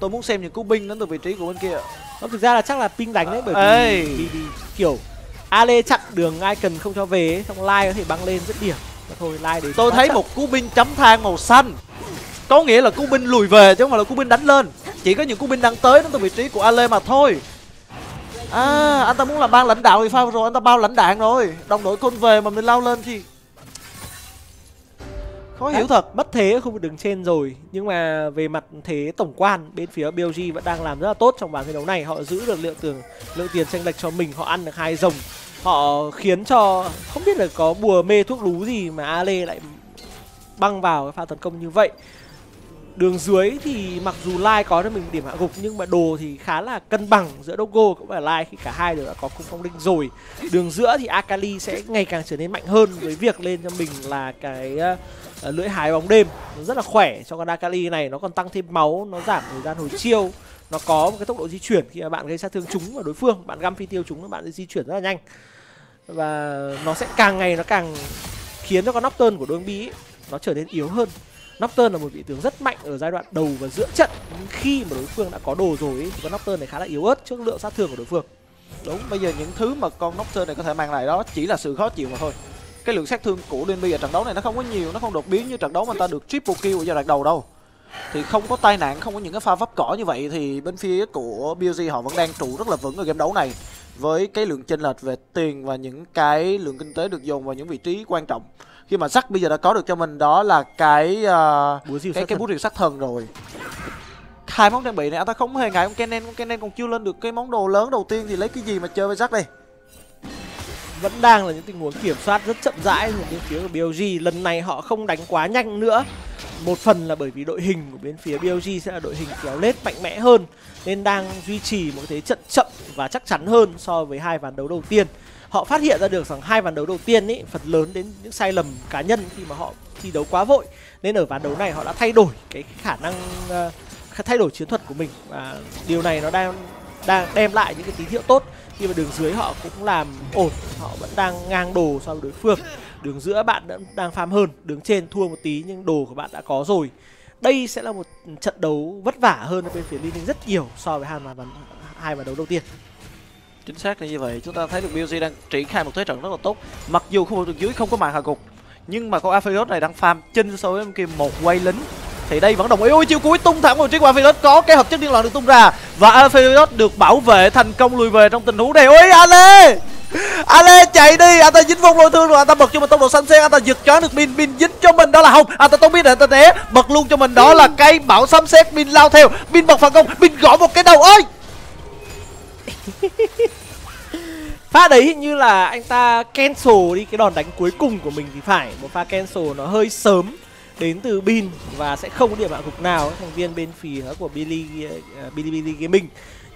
Tôi muốn xem những cú binh đến từ vị trí của bên kia. Nó thực ra là chắc là ping đánh đấy bởi vì, vì, vì kiểu Ale chặn đường ai cần không cho về xong Lai có thể băng lên rất điểm. Mà thôi Lai đến tôi thấy một cú binh chấm than màu xanh có nghĩa là cú binh lùi về chứ không phải là cú binh đánh lên. Chỉ có những cú binh đang tới đến từ vị trí của Ale mà thôi. À anh ta muốn làm ban lãnh đạo thì sao rồi? Anh ta bao lãnh đạn rồi. Đồng đội côn về mà mình lao lên thì khó hiểu thật. Mất thế ở khu vực đường trên rồi. Nhưng mà về mặt thế tổng quan bên phía BLG vẫn đang làm rất là tốt trong ván thi đấu này. Họ giữ được lượng tiền lượng tiền tranh lệch cho mình. Họ ăn được hai rồng. Họ khiến cho không biết là có bùa mê thuốc lú gì mà Ale lại băng vào cái pha tấn công như vậy đường dưới thì mặc dù Lai có cho mình điểm hạ gục nhưng mà đồ thì khá là cân bằng giữa Dogo cũng và Lai khi cả hai đều đã có cung phong linh rồi. Đường giữa thì Akali sẽ ngày càng trở nên mạnh hơn với việc lên cho mình là cái uh, lưỡi hái bóng đêm. Nó rất là khỏe cho con Akali này nó còn tăng thêm máu nó giảm thời gian hồi chiêu. Nó có một cái tốc độ di chuyển khi mà bạn gây sát thương chúng vào đối phương bạn găm phi tiêu chúng bạn di chuyển rất là nhanh. Và nó sẽ càng ngày nó càng khiến cho con Nocturne của Doingbi nó trở nên yếu hơn. Nocturne là một vị tướng rất mạnh ở giai đoạn đầu và giữa trận. Nhưng khi mà đối phương đã có đồ rồi ấy, thì con Nocturne này khá là yếu ớt trước lượng sát thương của đối phương. Đúng bây giờ những thứ mà con Nocturne này có thể mang lại đó chỉ là sự khó chịu mà thôi. Cái lượng sát thương của Denby ở trận đấu này nó không có nhiều nó không đột biến như trận đấu mà ta được triple kill ở giai đoạn đầu đâu. Thì không có tai nạn không có những cái pha vấp cỏ như vậy thì bên phía của BOG họ vẫn đang trụ rất là vững ở game đấu này. Với cái lượng chênh lệch về tiền và những cái lượng kinh tế được dồn vào những vị trí quan trọng khi mà sắc bây giờ đã có được cho mình đó là cái uh, cái cái bút rìu sắc thần rồi. Hai món trang bị này anh ta không hề ngại con Kennen con Kennen còn chưa lên được cái món đồ lớn đầu tiên thì lấy cái gì mà chơi với sắc đây? Vẫn đang là những tình huống kiểm soát rất chậm rãi của bên phía của BLG lần này họ không đánh quá nhanh nữa. Một phần là bởi vì đội hình của bên phía BLG sẽ là đội hình kéo lết mạnh mẽ hơn nên đang duy trì một thế trận chậm và chắc chắn hơn so với hai ván đấu đầu tiên họ phát hiện ra được rằng hai ván đấu đầu tiên ấy phần lớn đến những sai lầm cá nhân khi mà họ thi đấu quá vội. Nên ở ván đấu này họ đã thay đổi cái khả năng uh, thay đổi chiến thuật của mình. Và điều này nó đang đang đem lại những cái tín hiệu tốt. Khi mà đường dưới họ cũng làm ổn họ vẫn đang ngang đồ so với đối phương. Đường giữa bạn đã đang farm hơn đường trên thua một tí nhưng đồ của bạn đã có rồi. Đây sẽ là một trận đấu vất vả hơn ở bên phía Liên rất nhiều so với hai màn hai ván đấu đầu tiên chính xác là như vậy. Chúng ta thấy được BLG đang triển khai một thế trận rất là tốt. Mặc dù khu vực dưới không có màn hạ gục, nhưng mà con Aphelios này đang farm chinh so với bên kia một quay lính. Thì đây vẫn đồng ý. Ôi chiêu cuối tung thẳng vào chiếc của Aphelios. Có cái hợp chất điên loạn được tung ra và Aphelios được bảo vệ, thành công lùi về trong tình huống này. Ôi Ale! Ale chạy đi. Anh ta dính vùng lôi thương rồi. Anh ta bật cho mình tốc độ xanh xe anh ta giật choáng được pin pin dính cho mình. Đó là không. Anh ta tông pin để anh ta té. Bật luôn cho mình. Đó là cây bảo sấm sét pin lao theo. Pin bật phản công. Pin gõ một cái đầu. Ơi pha đấy hình như là anh ta cancel đi cái đòn đánh cuối cùng của mình thì phải. Một pha cancel nó hơi sớm đến từ bin và sẽ không có điểm hạ gục nào. Thành viên bên phía của Billy uh, Billy Billy Gaming.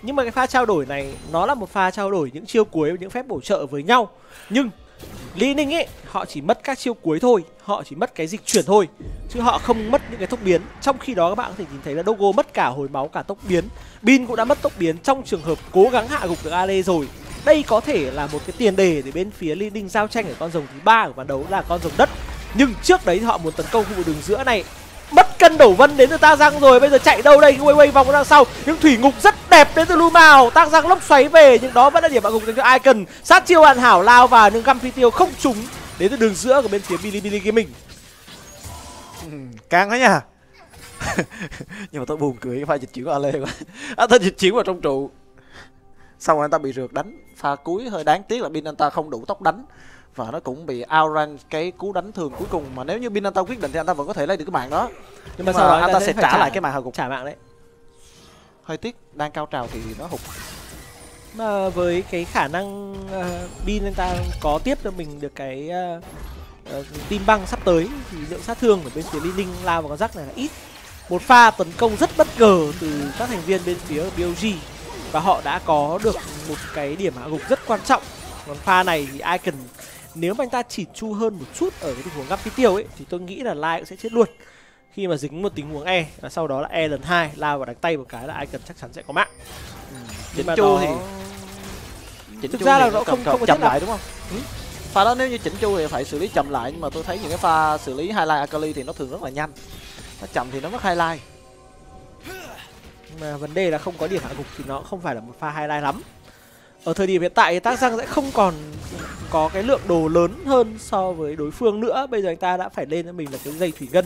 Nhưng mà cái pha trao đổi này nó là một pha trao đổi những chiêu cuối và những phép bổ trợ với nhau. Nhưng Lý Ninh ấy họ chỉ mất các chiêu cuối thôi. Họ chỉ mất cái dịch chuyển thôi chứ họ không mất những cái tốc biến. Trong khi đó các bạn có thể nhìn thấy là Dogo mất cả hồi máu cả tốc biến. Bin cũng đã mất tốc biến. Trong trường hợp cố gắng hạ gục được Ale rồi đây có thể là một cái tiền đề để bên phía Liên Ninh giao tranh ở con rồng thứ ba của ván đấu là con rồng đất. Nhưng trước đấy họ muốn tấn công khu vực đường giữa này. Mất cân đổ vân đến từ ta răng rồi bây giờ chạy đâu đây? Quay quay vòng ra sau. Những thủy ngục rất đẹp đến từ Lumao ta răng lốc xoáy về nhưng đó vẫn là điểm bạo ngục dành cho Icon. Sát chiêu hoàn hảo lao vào nhưng găm phi tiêu không trúng đến từ đường giữa của bên phía bilibili gaming. Ừ, căng đấy nha. Nhưng mà tôi buồn cười cái pha dịch chuyển của ale quá. À, ta dịch chuyển vào trong trụ xong rồi anh ta bị rượt đánh pha cuối hơi đáng tiếc là bin anh ta không đủ tốc đánh. Và nó cũng bị outrank cái cú đánh thường cuối cùng. Mà nếu như bin anh ta quyết định thì anh ta vẫn có thể lấy được cái mạng đó. Nhưng, nhưng mà, sau đó anh ta sẽ trả, trả lại cái mạng hạ gục trả mạng đấy. Hơi tiếc đang cao trào thì nó hụt. Mà với cái khả năng uh, bin anh ta có tiếp cho mình được cái uh, uh, tim băng sắp tới thì lượng sát thương của bên phía Linh Linh lao vào con rắc này là ít. Một pha tấn công rất bất ngờ từ các thành viên bên phía BOG và họ đã có được một cái điểm hạ gục rất quan trọng. Còn pha này thì ai cần nếu mà anh ta chỉ chu hơn một chút ở cái tình huống gắp phi tiêu ấy thì tôi nghĩ là lai cũng sẽ chết luôn. Khi mà dính một tình huống e và sau đó là e lần hai lao vào đánh tay một cái là ai cần chắc chắn sẽ có mạng. Ừ. chỉnh chu đó... thì chỉnh thực ra là nó không không có chậm lại đúng không? Ừ? pha đó nếu như chỉnh chu thì phải xử lý chậm lại nhưng mà tôi thấy những cái pha xử lý highlight akali thì nó thường rất là nhanh. Nó chậm thì nó mất highlight mà vấn đề là không có điểm hạ gục thì nó không phải là một pha highlight lắm. Ở thời điểm hiện tại thì tác răng sẽ không còn có cái lượng đồ lớn hơn so với đối phương nữa. Bây giờ anh ta đã phải lên cho mình là cái dây thủy ngân.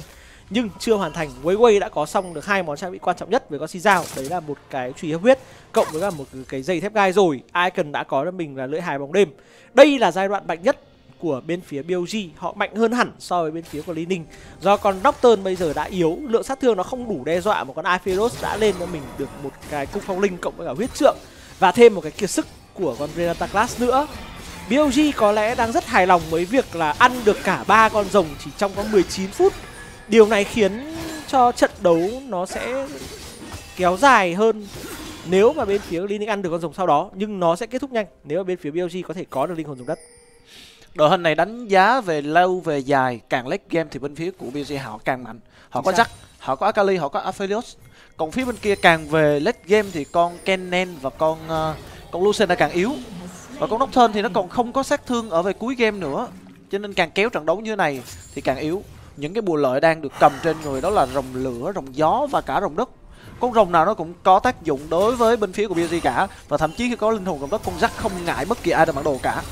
Nhưng chưa hoàn thành, Wei Wei đã có xong được hai món trang bị quan trọng nhất với con si dao đấy là một cái truy hấp huyết cộng với cả một cái dây thép gai rồi. Icon đã có cho mình là lưỡi hài bóng đêm. Đây là giai đoạn mạnh nhất của bên phía BOG họ mạnh hơn hẳn so với bên phía của Lý Ninh. Do con Nocturne bây giờ đã yếu, lượng sát thương nó không đủ đe dọa một con Aphelios đã lên cho mình được một cái cung phong linh cộng với cả huyết trượng và thêm một cái kiệt sức của con Renata Class nữa. BOG có lẽ đang rất hài lòng với việc là ăn được cả ba con rồng chỉ trong có 19 phút. Điều này khiến cho trận đấu nó sẽ kéo dài hơn nếu mà bên phía Linh ăn được con rồng sau đó, nhưng nó sẽ kết thúc nhanh nếu mà bên phía BOG có thể có được linh hồn rồng đất đội hình này đánh giá về lâu về dài càng late game thì bên phía của BG họ càng mạnh. Họ Chính có chắc họ có Akali họ có Aphelios. Còn phía bên kia càng về late game thì con Kennen và con uh, con Lucien đã càng yếu. Và con Nocturne thì nó còn không có sát thương ở về cuối game nữa. Cho nên càng kéo trận đấu như này thì càng yếu. Những cái bùa lợi đang được cầm trên người đó là rồng lửa rồng gió và cả rồng đất. Con rồng nào nó cũng có tác dụng đối với bên phía của BG cả. Và thậm chí khi có linh hồn rồng đất con rắc không ngại bất kỳ ai trong bản đồ cả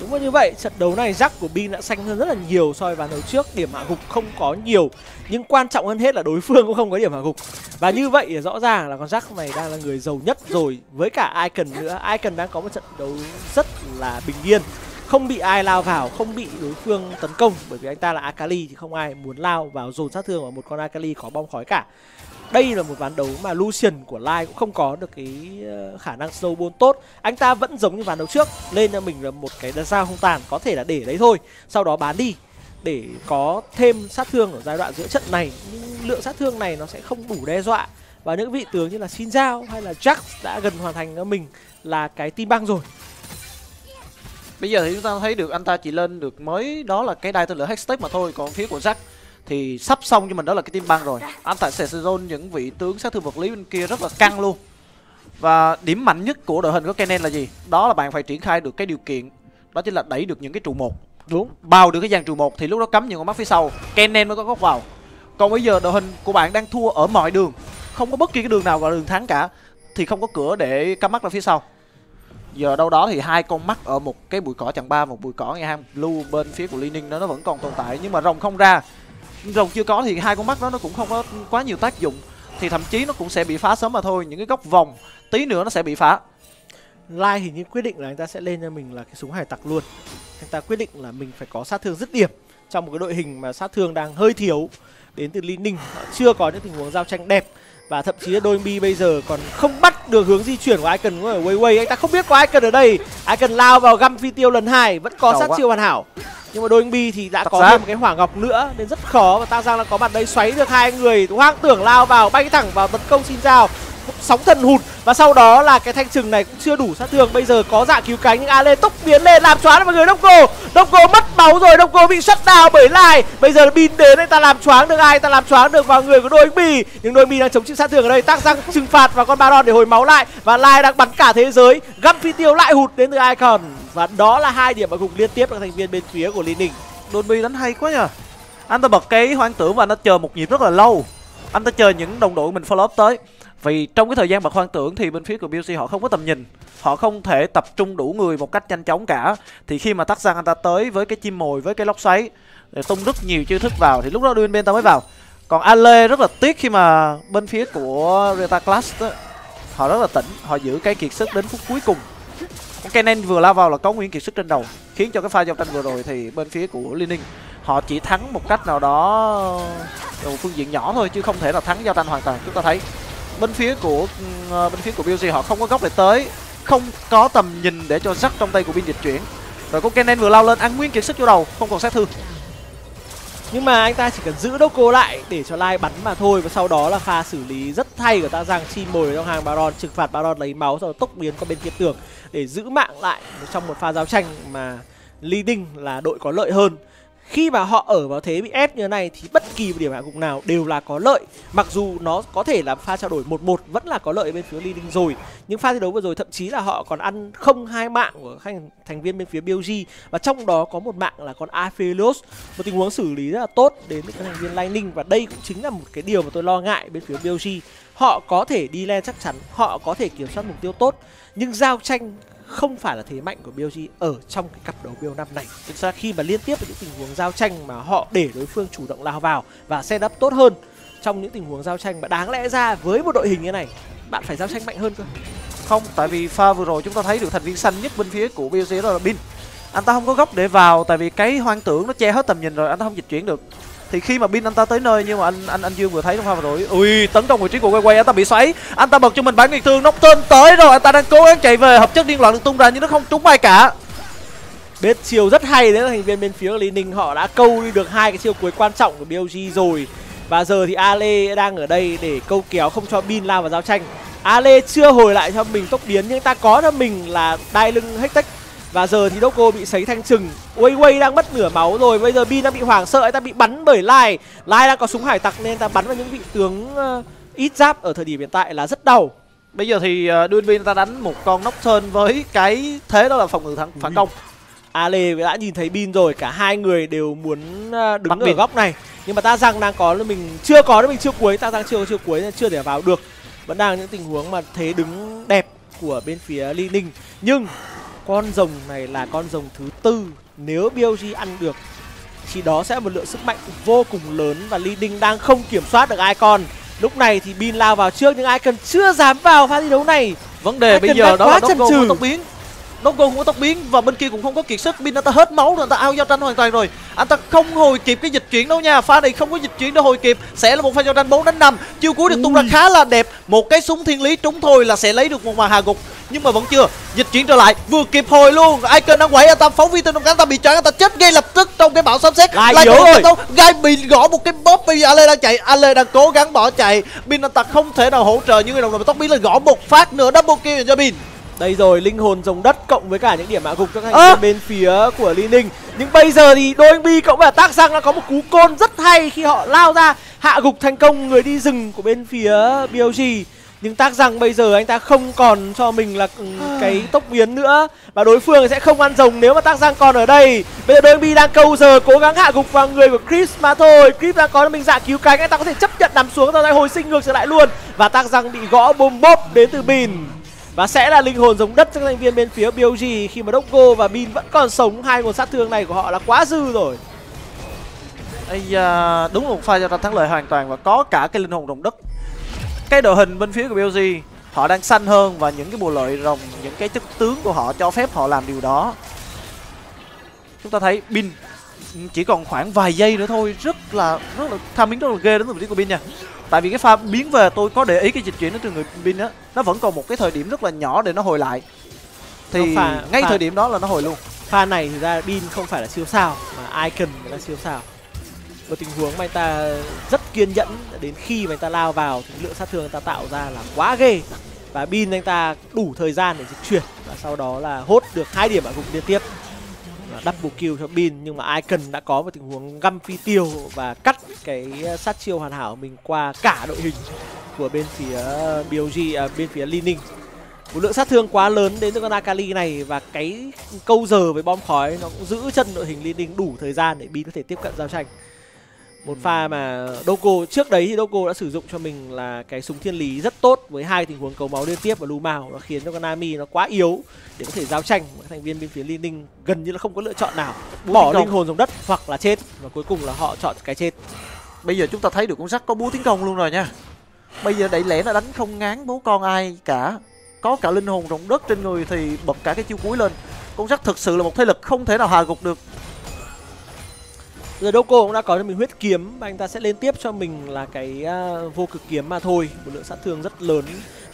Đúng là như vậy, trận đấu này rắc của Bin đã xanh hơn rất là nhiều so với ván đấu trước. Điểm hạ gục không có nhiều Nhưng quan trọng hơn hết là đối phương cũng không có điểm hạ gục. Và như vậy thì rõ ràng là con rắc này đang là người giàu nhất rồi. Với cả Icon nữa, Icon đang có một trận đấu rất là bình yên không bị ai lao vào, không bị đối phương tấn công bởi vì anh ta là Akali thì không ai muốn lao vào dồn sát thương vào một con Akali có bom khói cả. Đây là một ván đấu mà Lucian của Lai cũng không có được cái ờ, khả năng snowball tốt. Anh ta vẫn giống như ván đấu trước lên cho mình là một cái dao không tàn có thể là để đấy thôi. Sau đó bán đi để có thêm sát thương ở giai đoạn giữa trận này. Nhưng lượng sát thương này nó sẽ không đủ đe dọa. Và những vị tướng như là Shinjao hay là Jax đã gần hoàn thành cho mình là cái tim băng rồi bây giờ thì chúng ta thấy được anh ta chỉ lên được mới đó là cái đai tên lửa Hextech mà thôi. Còn phía của Jack thì sắp xong cho mình đó là cái team băng rồi. Anh tại sẽ zone những vị tướng sát thương vật lý bên kia rất là căng luôn. Và điểm mạnh nhất của đội hình của Kennen là gì? Đó là bạn phải triển khai được cái điều kiện. Đó chính là đẩy được những cái trụ một. Đúng. Bao được cái dàn trụ một thì lúc đó cắm những con mắt phía sau. Kennen mới có góc vào. Còn bây giờ đội hình của bạn đang thua ở mọi đường. Không có bất kỳ cái đường nào gọi là đường thắng cả. Thì không có cửa để cắm mắt ra phía sau giờ đâu đó thì hai con mắt ở một cái bụi cỏ chẳng ba, một bụi cỏ nghe hang blue bên phía của Lining đó nó vẫn còn tồn tại, nhưng mà rồng không ra. Rồng chưa có thì hai con mắt đó nó cũng không có quá nhiều tác dụng. Thì thậm chí nó cũng sẽ bị phá sớm mà thôi, những cái góc vòng, tí nữa nó sẽ bị phá. Lai hình như quyết định là anh ta sẽ lên cho mình là cái súng hải tặc luôn. Anh ta quyết định là mình phải có sát thương dứt điểm trong một cái đội hình mà sát thương đang hơi thiếu đến từ Linh Ninh. Họ chưa có những tình huống giao tranh đẹp và thậm chí là đôi bi bây giờ còn không bắt được hướng di chuyển của Icon ở Wei Wei anh ta không biết có Icon ở đây. Icon lao vào găm phi tiêu lần hai vẫn có Đầu sát quá. chiêu hoàn hảo. Nhưng mà đôi bi thì đã Tặc có giáp. thêm một cái hỏa ngọc nữa nên rất khó. Và ta giang là có mặt đây xoáy được hai người. Hoang tưởng lao vào bay thẳng vào tấn công xin chào sóng thần hụt. Và sau đó là cái thanh trừng này cũng chưa đủ sát thương. Bây giờ có dạ cứu cánh nhưng ale tốc biến lên, làm choáng mọi người. Đông cô đông cô mất máu rồi đông cô bị sắt đào bởi lai. Bây giờ bin đến đây, ta làm choáng được ai? Ta làm choáng được vào người của đôi bì. Nhưng đôi bì đang chống chịu sát thương ở đây. Tác răng trừng phạt và con baron để hồi máu lại. Và lai đang bắn cả thế giới. Găm phi tiêu lại hụt đến từ icon. Và đó là hai điểm ở cùng liên tiếp của thành viên bên phía của liên ninh. Đôi bi đánh hay quá nhờ. Anh ta bật cái hoang tưởng và anh ta chờ một nhịp rất là lâu. Anh ta chờ những đồng đội mình follow up tới. Vì trong cái thời gian bật khoan tưởng thì bên phía của BLC họ không có tầm nhìn Họ không thể tập trung đủ người một cách nhanh chóng cả. Thì khi mà tắt sang anh ta tới với cái chim mồi, với cái lốc xoáy Để tung rất nhiều chiêu thức vào thì lúc đó bên bên ta mới vào. Còn Ale rất là tiếc khi mà bên phía của Reta Class đó, Họ rất là tỉnh, họ giữ cái kiệt sức đến phút cuối cùng. Con Kennen vừa lao vào là có nguyên kiệt sức trên đầu khiến cho cái pha giao tranh vừa rồi thì bên phía của Lining họ chỉ thắng một cách nào đó một phương diện nhỏ thôi chứ không thể là thắng giao tranh hoàn toàn. Chúng ta thấy bên phía của ờ, bên phía của BLG họ không có góc để tới, không có tầm nhìn để cho sắc trong tay của binh dịch chuyển. Rồi có Kenen vừa lao lên ăn nguyên kiệt sức vô đầu, không còn sát thương. Nhưng mà anh ta chỉ cần giữ đốc cô lại để cho lai bắn mà thôi, và sau đó là pha xử lý rất thay của ta rằng chi mồi trong hàng baron, trừng phạt baron lấy máu, sau đó tốc biến qua bên kia tường để giữ mạng lại trong một pha giao tranh mà leading là đội có lợi hơn khi mà họ ở vào thế bị ép như thế này thì bất kỳ một điểm hạ gục nào đều là có lợi. Mặc dù nó có thể là pha trao đổi 1-1 vẫn là có lợi bên phía leading rồi. Nhưng pha thi đấu vừa rồi thậm chí là họ còn ăn không hai mạng của các thành, thành viên bên phía BLG và trong đó có một mạng là con Aphelios. Một tình huống xử lý rất là tốt đến với các thành viên Lightning. Và đây cũng chính là một cái điều mà tôi lo ngại bên phía BLG họ có thể đi lên chắc chắn họ có thể kiểm soát mục tiêu tốt. Nhưng giao tranh không phải là thế mạnh của BLG ở trong cái cặp đấu BL năm này. Chính xác khi mà liên tiếp với những tình huống giao tranh mà họ để đối phương chủ động lao vào và set up tốt hơn trong những tình huống giao tranh mà đáng lẽ ra với một đội hình như này, bạn phải giao tranh mạnh hơn cơ. Không, tại vì pha vừa rồi chúng ta thấy được thành viên xanh nhất bên phía của BLG đó là Bin. Anh ta không có góc để vào, tại vì cái hoang tưởng nó che hết tầm nhìn rồi, anh ta không dịch chuyển được thì khi mà bin anh ta tới nơi nhưng mà anh anh anh dương vừa thấy trong pha vừa rồi ui, tấn công vị trí của quay quay, anh ta bị xoáy anh ta bật cho mình bản nguyệt thương, nóc tên tới rồi, anh ta đang cố gắng chạy về, hợp chất điên loạn được tung ra nhưng nó không trúng ai cả. Biết chiều rất hay đấy là thành viên bên phía Lý Ninh, họ đã câu đi được hai cái chiều cuối quan trọng của BLG rồi. Và giờ thì Ale đang ở đây để câu kéo không cho Bin lao vào giao tranh. Ale chưa hồi lại cho mình tốc biến, nhưng ta có cho mình là đai lưng, Hectech và giờ thì Doko bị sấy thanh trừng. Wei đang mất nửa máu rồi. Bây giờ Bin đang bị hoảng sợ Anh ta bị bắn bởi Lai. Lai đang có súng hải tặc nên ta bắn vào những vị tướng ờ, ít giáp ở thời điểm hiện tại là rất đau. Bây giờ thì uh, Duin Bin ta đánh một con nóc tên với cái thế đó là phòng ngự thắng phản công. Ale đã nhìn thấy Bin rồi. Cả hai người đều muốn ờ, đứng Bắn ở Bin. góc này. Nhưng mà ta rằng đang có mình chưa có mình chưa cuối. Ta rằng chưa có chưa cuối nên chưa thể vào được. Vẫn đang những tình huống mà thế đứng đẹp của bên phía Li Ninh. Nhưng con rồng này là con rồng thứ tư. Nếu BLG ăn được thì đó sẽ là một lượng sức mạnh vô cùng lớn và Ninh đang không kiểm soát được Icon. Lúc này thì Bin lao vào trước nhưng Icon chưa dám vào pha thi đấu này. Vấn đề Ai bây giờ đó là tốc biến Doggo không có tốc biến và bên kia cũng không có kiệt sức. Bin anh ta hết máu rồi anh ta ao giao tranh hoàn toàn rồi. Anh ta không hồi kịp cái dịch chuyển đâu nha. Pha này không có dịch chuyển để hồi kịp. Sẽ là một pha giao tranh 4 đánh 5 chiêu cuối được tung ra khá là đẹp. Một cái súng thiên lý trúng thôi là sẽ lấy được một màn hạ gục. Nhưng mà vẫn chưa dịch chuyển trở lại. Vừa kịp hồi luôn. Icon đang quẩy anh ta phóng vi tên trong anh ta bị choáng anh ta chết ngay lập tức trong cái bão xám xét Lại còn rồi. gai bị gõ một cái bóp bây giờ. Ale đang chạy. Ale đang cố gắng bỏ chạy. Bin anh ta không thể nào hỗ trợ những người đồng đội tốc biến là gõ một phát nữa. Double kill cho Bin Đây rồi, linh hồn rồng đất cộng với cả những điểm hạ gục các Ơ! viên bên phía của Lý Ninh. Nhưng bây giờ thì đôi anh Bi cộng với tác răng đã có một cú côn rất hay khi họ lao ra. Hạ gục thành công người đi rừng của bên phía BLG. nhưng tác rằng bây giờ anh ta không còn cho mình là ừ, cái tốc biến nữa. Và đối phương sẽ không ăn rồng nếu mà tác rằng còn ở đây. Bây giờ đôi bi đang câu giờ cố gắng hạ gục vào người của chris mà thôi. Chris đang có cho mình dạ cứu cánh. Anh ta có thể chấp nhận nằm xuống rồi hồi sinh ngược trở lại luôn. Và tác rằng bị gõ bôm bốp đến từ bin và sẽ là linh hồn giống đất cho các thành viên bên phía BOG khi mà Doggo và Bin vẫn còn sống hai nguồn sát thương này của họ là quá dư rồi. Ây da, đúng một pha cho tranh thắng lợi hoàn toàn và có cả cái linh hồn rồng đất. Cái đội hình bên phía của BOG họ đang xanh hơn và những cái bộ lợi rồng những cái chất tướng của họ cho phép họ làm điều đó. Chúng ta thấy bin chỉ còn khoảng vài giây nữa thôi rất là rất là tham biến rất là ghê đến từ vị trí của bin nha tại vì cái pha biến về tôi có để ý cái dịch chuyển đến từ người bin á nó vẫn còn một cái thời điểm rất là nhỏ để nó hồi lại. Thì pha, ngay pha. thời điểm đó là nó hồi luôn. pha này thì ra bin không phải là siêu sao mà icon là siêu sao. Một tình huống mà anh ta rất kiên nhẫn đến khi mà anh ta lao vào thì lượng sát thương ta tạo ra là quá ghê. Và bin anh ta đủ thời gian để dịch chuyển và sau đó là hốt được hai điểm ở gục liên tiếp double kill cho bin nhưng mà icon đã có một tình huống găm phi tiêu và cắt cái ờ, sát chiêu hoàn hảo của mình qua cả đội hình của bên phía ờ, BOG à, bên phía Lining một lượng sát thương quá lớn đến từ con Akali này và cái câu giờ với bom khói nó cũng giữ chân đội hình Lining đủ thời gian để bin có thể tiếp cận giao tranh một pha mà Doko trước đấy thì Doko đã sử dụng cho mình là cái súng thiên lý rất tốt với hai tình huống cầu máu liên tiếp và lu mao nó khiến cho con Nami nó quá yếu để có thể giao tranh các thành viên bên phía Liên Ninh gần như là không có lựa chọn nào. Bỏ linh hồn dùng đất hoặc là chết và cuối cùng là họ chọn cái chết. Bây giờ chúng ta thấy được con sắt có búa tiến công luôn rồi nha. Bây giờ đẩy lẽ nó đánh không ngán bố con ai cả. Có cả linh hồn rộng đất trên người thì bật cả cái chiêu cuối lên. Con sắt thực sự là một thế lực không thể nào hạ gục được giờ Doko cũng đã có cho mình huyết kiếm và anh ta sẽ lên tiếp cho mình là cái uh, vô cực kiếm mà thôi. Một lượng sát thương rất lớn.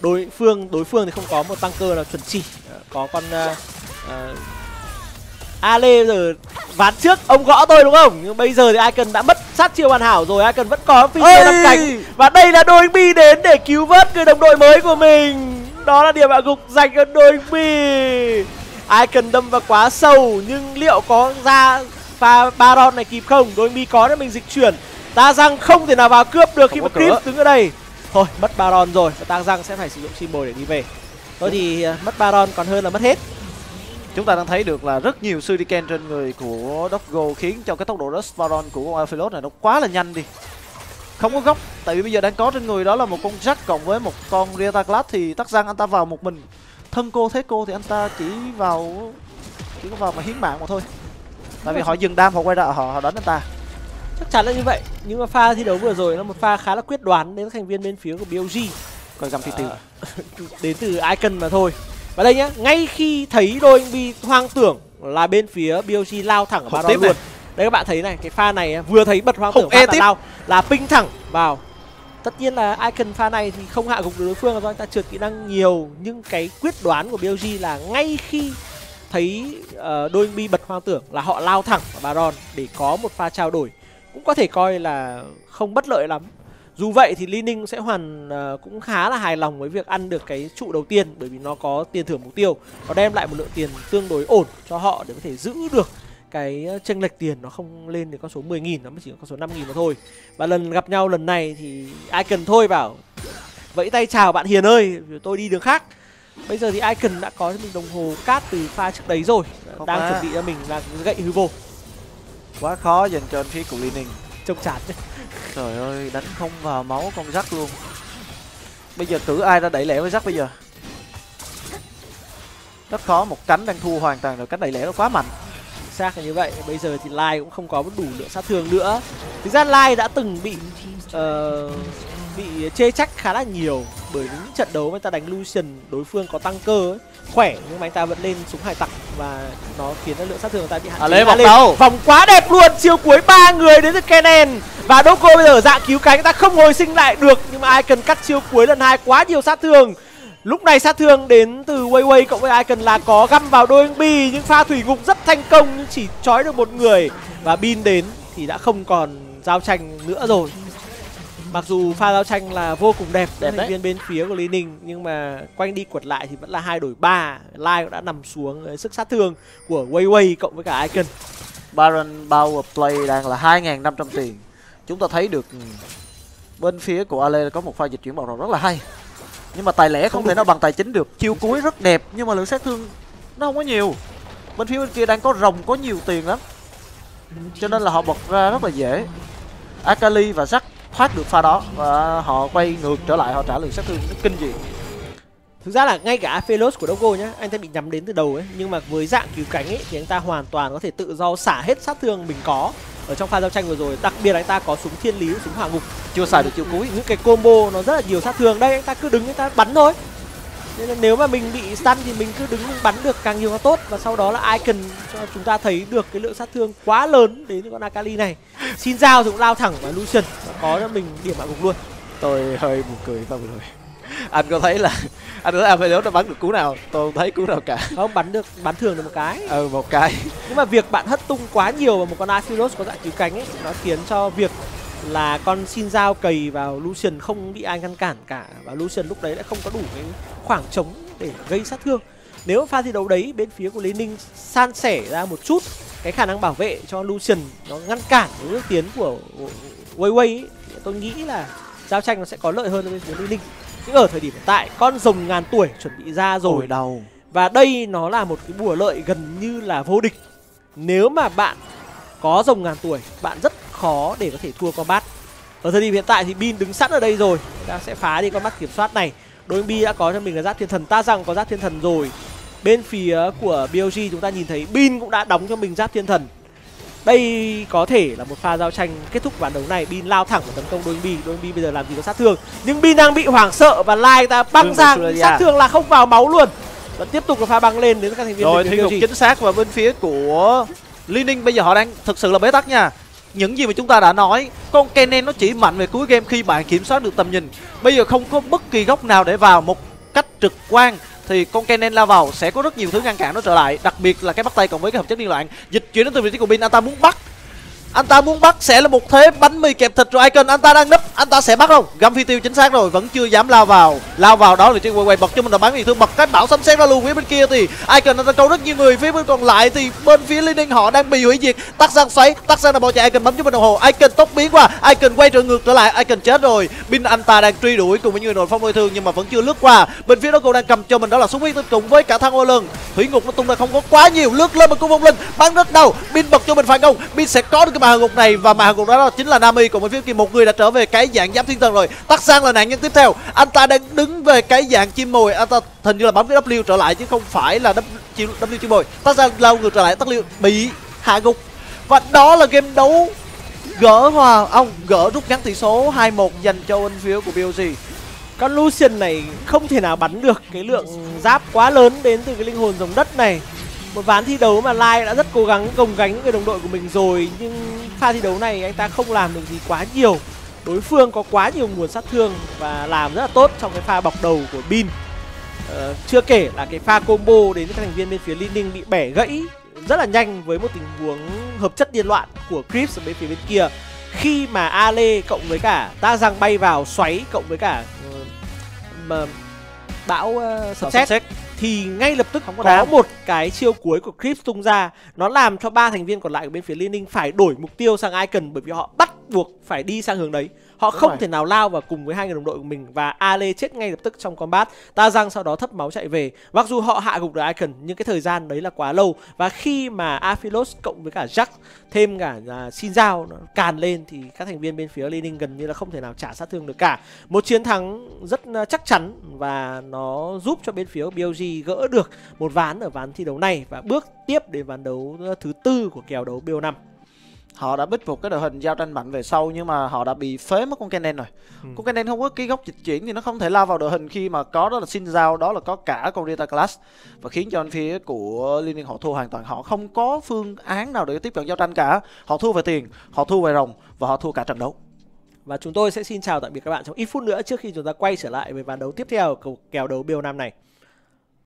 Đối phương đối phương thì không có một tăng cơ nào chuẩn chỉ. Uh, có con uh, uh, Ale giờ ván trước ông gõ tôi đúng không? Nhưng bây giờ thì Icon đã mất sát chiêu hoàn hảo rồi Icon vẫn có phi đập cánh. Và đây là đôi bi đến để cứu vớt người đồng đội mới của mình. Đó là điểm hạ gục dành cho đôi bi Icon đâm vào quá sâu nhưng liệu có ra pha Baron này kịp không? Đôi mi có để mình dịch chuyển. Ta răng không thể nào vào cướp được khi mà Chris đứng ở đây. Thôi mất Baron rồi và ta răng sẽ phải sử dụng symbol để đi về. Thôi thì uh, mất Baron còn hơn là mất hết. Chúng ta đang thấy được là rất nhiều shuriken trên người của Doggo khiến cho cái tốc độ rush Baron của con Alphilot này nó quá là nhanh đi. Không có góc tại vì bây giờ đang có trên người đó là một con Jack cộng với một con Rieta Class thì tắc răng anh ta vào một mình. Thân cô thế cô thì anh ta chỉ vào chỉ có vào mà hiến mạng mà thôi tại vì họ dừng đam họ quay ra họ họ đánh anh ta. Chắc chắn là như vậy. Nhưng mà pha thi đấu vừa rồi là một pha khá là quyết đoán đến thành viên bên phía của BOG coi găm phi tiêu à, đến từ Icon mà thôi. Và đây nhá ngay khi thấy đôi anh bi hoang tưởng là bên phía BOG lao thẳng vào đó luôn. Đây các bạn thấy này cái pha này vừa thấy bật hoang tưởng phát là lao là ping thẳng vào. Tất nhiên là icon pha này thì không hạ gục được đối phương do anh ta trượt kỹ năng nhiều. Nhưng cái quyết đoán của BOG là ngay khi thấy uh, đôi bi bật hoang tưởng là họ lao thẳng vào baron để có một pha trao đổi. Cũng có thể coi là không bất lợi lắm. Dù vậy thì Li Ninh sẽ hoàn uh, cũng khá là hài lòng với việc ăn được cái trụ đầu tiên bởi vì nó có tiền thưởng mục tiêu. Nó đem lại một lượng tiền tương đối ổn cho họ để có thể giữ được cái ờ, tranh lệch tiền nó không lên đến con số 10.000 nó mới chỉ con số 5.000 mà thôi. Và lần gặp nhau lần này thì ai cần thôi bảo vẫy tay chào bạn Hiền ơi tôi đi đường khác bây giờ thì icon đã có cho mình đồng hồ cát từ pha trước đấy rồi. Không đang à. chuẩn bị cho mình là gậy hư vô quá khó dành cho anh phía của Liên Ninh. Trông chán trời ơi đánh không vào máu con rắc luôn. Bây giờ cử ai ra đẩy lẻ với rắc bây giờ? Rất khó một cánh đang thua hoàn toàn rồi cánh đẩy lẻ nó quá mạnh. Xác là như vậy bây giờ thì lai cũng không có đủ lượng sát thương nữa. Thực ra lai đã từng bị uh, bị chê trách khá là nhiều bởi những trận đấu mà ta đánh Lucian đối phương có tăng cơ ấy, khỏe nhưng mà anh ta vẫn lên súng hải tặc và nó khiến lượng sát thương người ta bị hạn chế. À, lên đầu. Vòng quá đẹp luôn, chiêu cuối ba người đến từ Kennen và Doko bây giờ dạ cứu cánh ta không hồi sinh lại được nhưng mà ai cần cắt chiêu cuối lần hai quá nhiều sát thương. Lúc này sát thương đến từ Wei cộng với Icon là có găm vào đôi anh Bi nhưng pha thủy ngục rất thành công nhưng chỉ trói được một người và Bin đến thì đã không còn giao tranh nữa rồi mặc dù pha giao tranh là vô cùng đẹp đẹp thành viên bên phía của lý ninh nhưng mà quanh đi quật lại thì vẫn là hai đổi ba. Lai đã nằm xuống sức sát thương của Wei cộng với cả icon. Baron power play đang là hai nghìn năm trăm tiền. Chúng ta thấy được bên phía của ale có một pha dịch chuyển bảo rộng rất là hay. Nhưng mà tài lẻ không, không thể nào bằng tài chính được. Chiêu cuối rất đẹp nhưng mà lượng sát thương nó không có nhiều. Bên phía bên kia đang có rồng có nhiều tiền lắm. Cho nên là họ bật ra rất là dễ. Akali và jack thoát được pha đó và họ quay ngược trở lại họ trả lượng sát thương nó kinh dị. Thực ra là ngay cả Phelos của Dogo nhá anh ta bị nhắm đến từ đầu ấy nhưng mà với dạng cứu cánh ấy thì anh ta hoàn toàn có thể tự do xả hết sát thương mình có ở trong pha giao tranh vừa rồi. Đặc biệt là anh ta có súng thiên lý súng hỏa ngục. Chưa xài được chiều cuối. Những cái combo nó rất là nhiều sát thương. Đây anh ta cứ đứng anh ta bắn thôi. Nên là nếu mà mình bị stun thì mình cứ đứng mình bắn được càng nhiều càng tốt. Và sau đó là icon cho chúng ta thấy được cái lượng sát thương quá lớn đến con akali này. Xin giao thì cũng lao thẳng vào lucian có cho mình điểm hạ gục luôn. Tôi hơi buồn cười và vừa rồi anh có thấy là anh thấy Aphelios nó bắn được cú nào? Tôi không thấy cú nào cả. Không bắn được bắn thường được một cái. Ừ một cái. Nhưng mà việc bạn hất tung quá nhiều vào một con Aphelios có dạng cứu cánh ấy nó khiến cho việc là con xin dao cầy vào Lucian không bị ai ngăn cản cả. Và Lucian lúc đấy lại không có đủ cái khoảng trống để gây sát thương. Nếu pha thi đấu đấy bên phía của Lê Ninh san sẻ ra một chút cái khả năng bảo vệ cho Lucian nó ngăn cản cái bước tiến của Wei ấy, tôi nghĩ là giao tranh nó sẽ có lợi hơn bên phía Lê Ninh nhưng ở thời điểm hiện tại con rồng ngàn tuổi chuẩn bị ra rồi. Ôi đầu và đây nó là một cái bùa lợi gần như là vô địch. Nếu mà bạn có rồng ngàn tuổi bạn rất khó để có thể thua combat ở thời điểm hiện tại thì bin đứng sẵn ở đây rồi. Ta sẽ phá đi con mắt kiểm soát này. Đối bi đã có cho mình là giáp thiên thần. Ta rằng có giáp thiên thần rồi. Bên phía của BOG chúng ta nhìn thấy bin cũng đã đóng cho mình giáp thiên thần đây có thể là một pha giao tranh kết thúc ván đấu này. Bin lao thẳng vào tấn công đôi bi. Đôi bi bây giờ làm gì có sát thương. Nhưng bin đang bị hoảng sợ và lai ta băng ra. Sát thương là không vào máu luôn. Vẫn tiếp tục là pha băng lên đến các thành viên rồi thiên ngục chính xác và bên phía của Liên Ninh bây giờ họ đang thực sự là bế tắc nha. Những gì mà chúng ta đã nói con Kennen nó chỉ mạnh về cuối game khi bạn kiểm soát được tầm nhìn. Bây giờ không có bất kỳ góc nào để vào một cách trực quan thì con Kennen lao vào, sẽ có rất nhiều thứ ngăn cản nó trở lại, đặc biệt là cái bắt tay cộng với cái hợp chất liên loạn. Dịch chuyển đến từ vị trí của bin anh ta muốn bắt anh ta muốn bắt sẽ là một thế bánh mì kẹp thịt rồi, icon, anh ta đang nấp, anh ta sẽ bắt không? Găm phi tiêu chính xác rồi, vẫn chưa dám lao vào. Lao vào đó là trên quay quay bật cho mình là bán bị thương bật. Cái bảo xanh xét ra luôn phía bên kia thì icon, anh ta câu rất nhiều người. Phía bên còn lại thì bên phía liên họ đang bị hủy diệt. Tắt sang xoáy tắt sang là bỏ chạy, icon bấm cho mình đồng hồ. Icon tốc biến qua, icon quay trở ngược trở lại, icon chết rồi. Bin anh ta đang truy đuổi cùng với người nội phong bôi thương nhưng mà vẫn chưa lướt qua. Bên phía đó cô đang cầm cho mình đó là súng huyết cùng với cả thang ô lưng thủy ngục nó tung ra không có quá nhiều lướt lên một cung vong linh bắn rất đầu bin bật cho mình phản công. Bin sẽ có được cái bàn ngục này và mà ngục đó, đó chính là Nami cùng với phía kia một người đã trở về cái dạng giáp thiên thần rồi. Tắc sang là nạn nhân tiếp theo. Anh ta đang đứng về cái dạng chim mồi. Anh ta hình như là bấm cái W trở lại chứ không phải là W, w chim mồi. Tắc sang lao ngược trở lại tắc liêu bị hạ gục. Và đó là game đấu gỡ hòa ông gỡ rút ngắn tỷ số 2-1 dành cho bên phía của BOG con Lucian này không thể nào bắn được cái lượng giáp quá lớn đến từ cái linh hồn dòng đất này một ván thi đấu mà Lai đã rất cố gắng gồng gánh người đồng đội của mình rồi nhưng pha thi đấu này anh ta không làm được gì quá nhiều. Đối phương có quá nhiều nguồn sát thương và làm rất là tốt trong cái pha bọc đầu của Bin. Ờ, chưa kể là cái pha combo đến các thành viên bên phía Liên Ninh bị bẻ gãy rất là nhanh với một tình huống hợp chất điên loạn của Crips ở bên phía bên kia. Khi mà Ale cộng với cả ta răng bay vào xoáy cộng với cả uh, bão uh, sấm sét thì ngay lập tức không có, có một cái chiêu cuối của Crips tung ra. Nó làm cho ba thành viên còn lại của bên phía Liên Ninh phải đổi mục tiêu sang Icon bởi vì họ bắt buộc phải đi sang hướng đấy họ Đúng không rồi. thể nào lao vào cùng với hai người đồng đội của mình và Ale chết ngay lập tức trong combat. Ta răng sau đó thấp máu chạy về. Mặc dù họ hạ gục được Icon nhưng cái thời gian đấy là quá lâu. Và khi mà Aphilos cộng với cả Jack thêm cả uh, Shinzao nó càn lên thì các thành viên bên phía Lenin gần như là không thể nào trả sát thương được cả. Một chiến thắng rất uh, chắc chắn và nó giúp cho bên phía BOG gỡ được một ván ở ván thi đấu này và bước tiếp đến ván đấu thứ tư của kèo đấu BO5 họ đã bích một cái đội hình giao tranh mạnh về sau nhưng mà họ đã bị phế mất con Kennen rồi. Ừ. con Kennen không có cái góc dịch chuyển thì nó không thể lao vào đội hình khi mà có đó là xin giao đó là có cả con Rita Class và khiến cho anh phía của liên minh họ thua hoàn toàn. Họ không có phương án nào để tiếp cận giao tranh cả. Họ thua về tiền họ thua về rồng và họ thua cả trận đấu. Và chúng tôi sẽ xin chào tạm biệt các bạn trong ít phút nữa trước khi chúng ta quay trở lại với ván đấu tiếp theo của kèo đấu BO5 này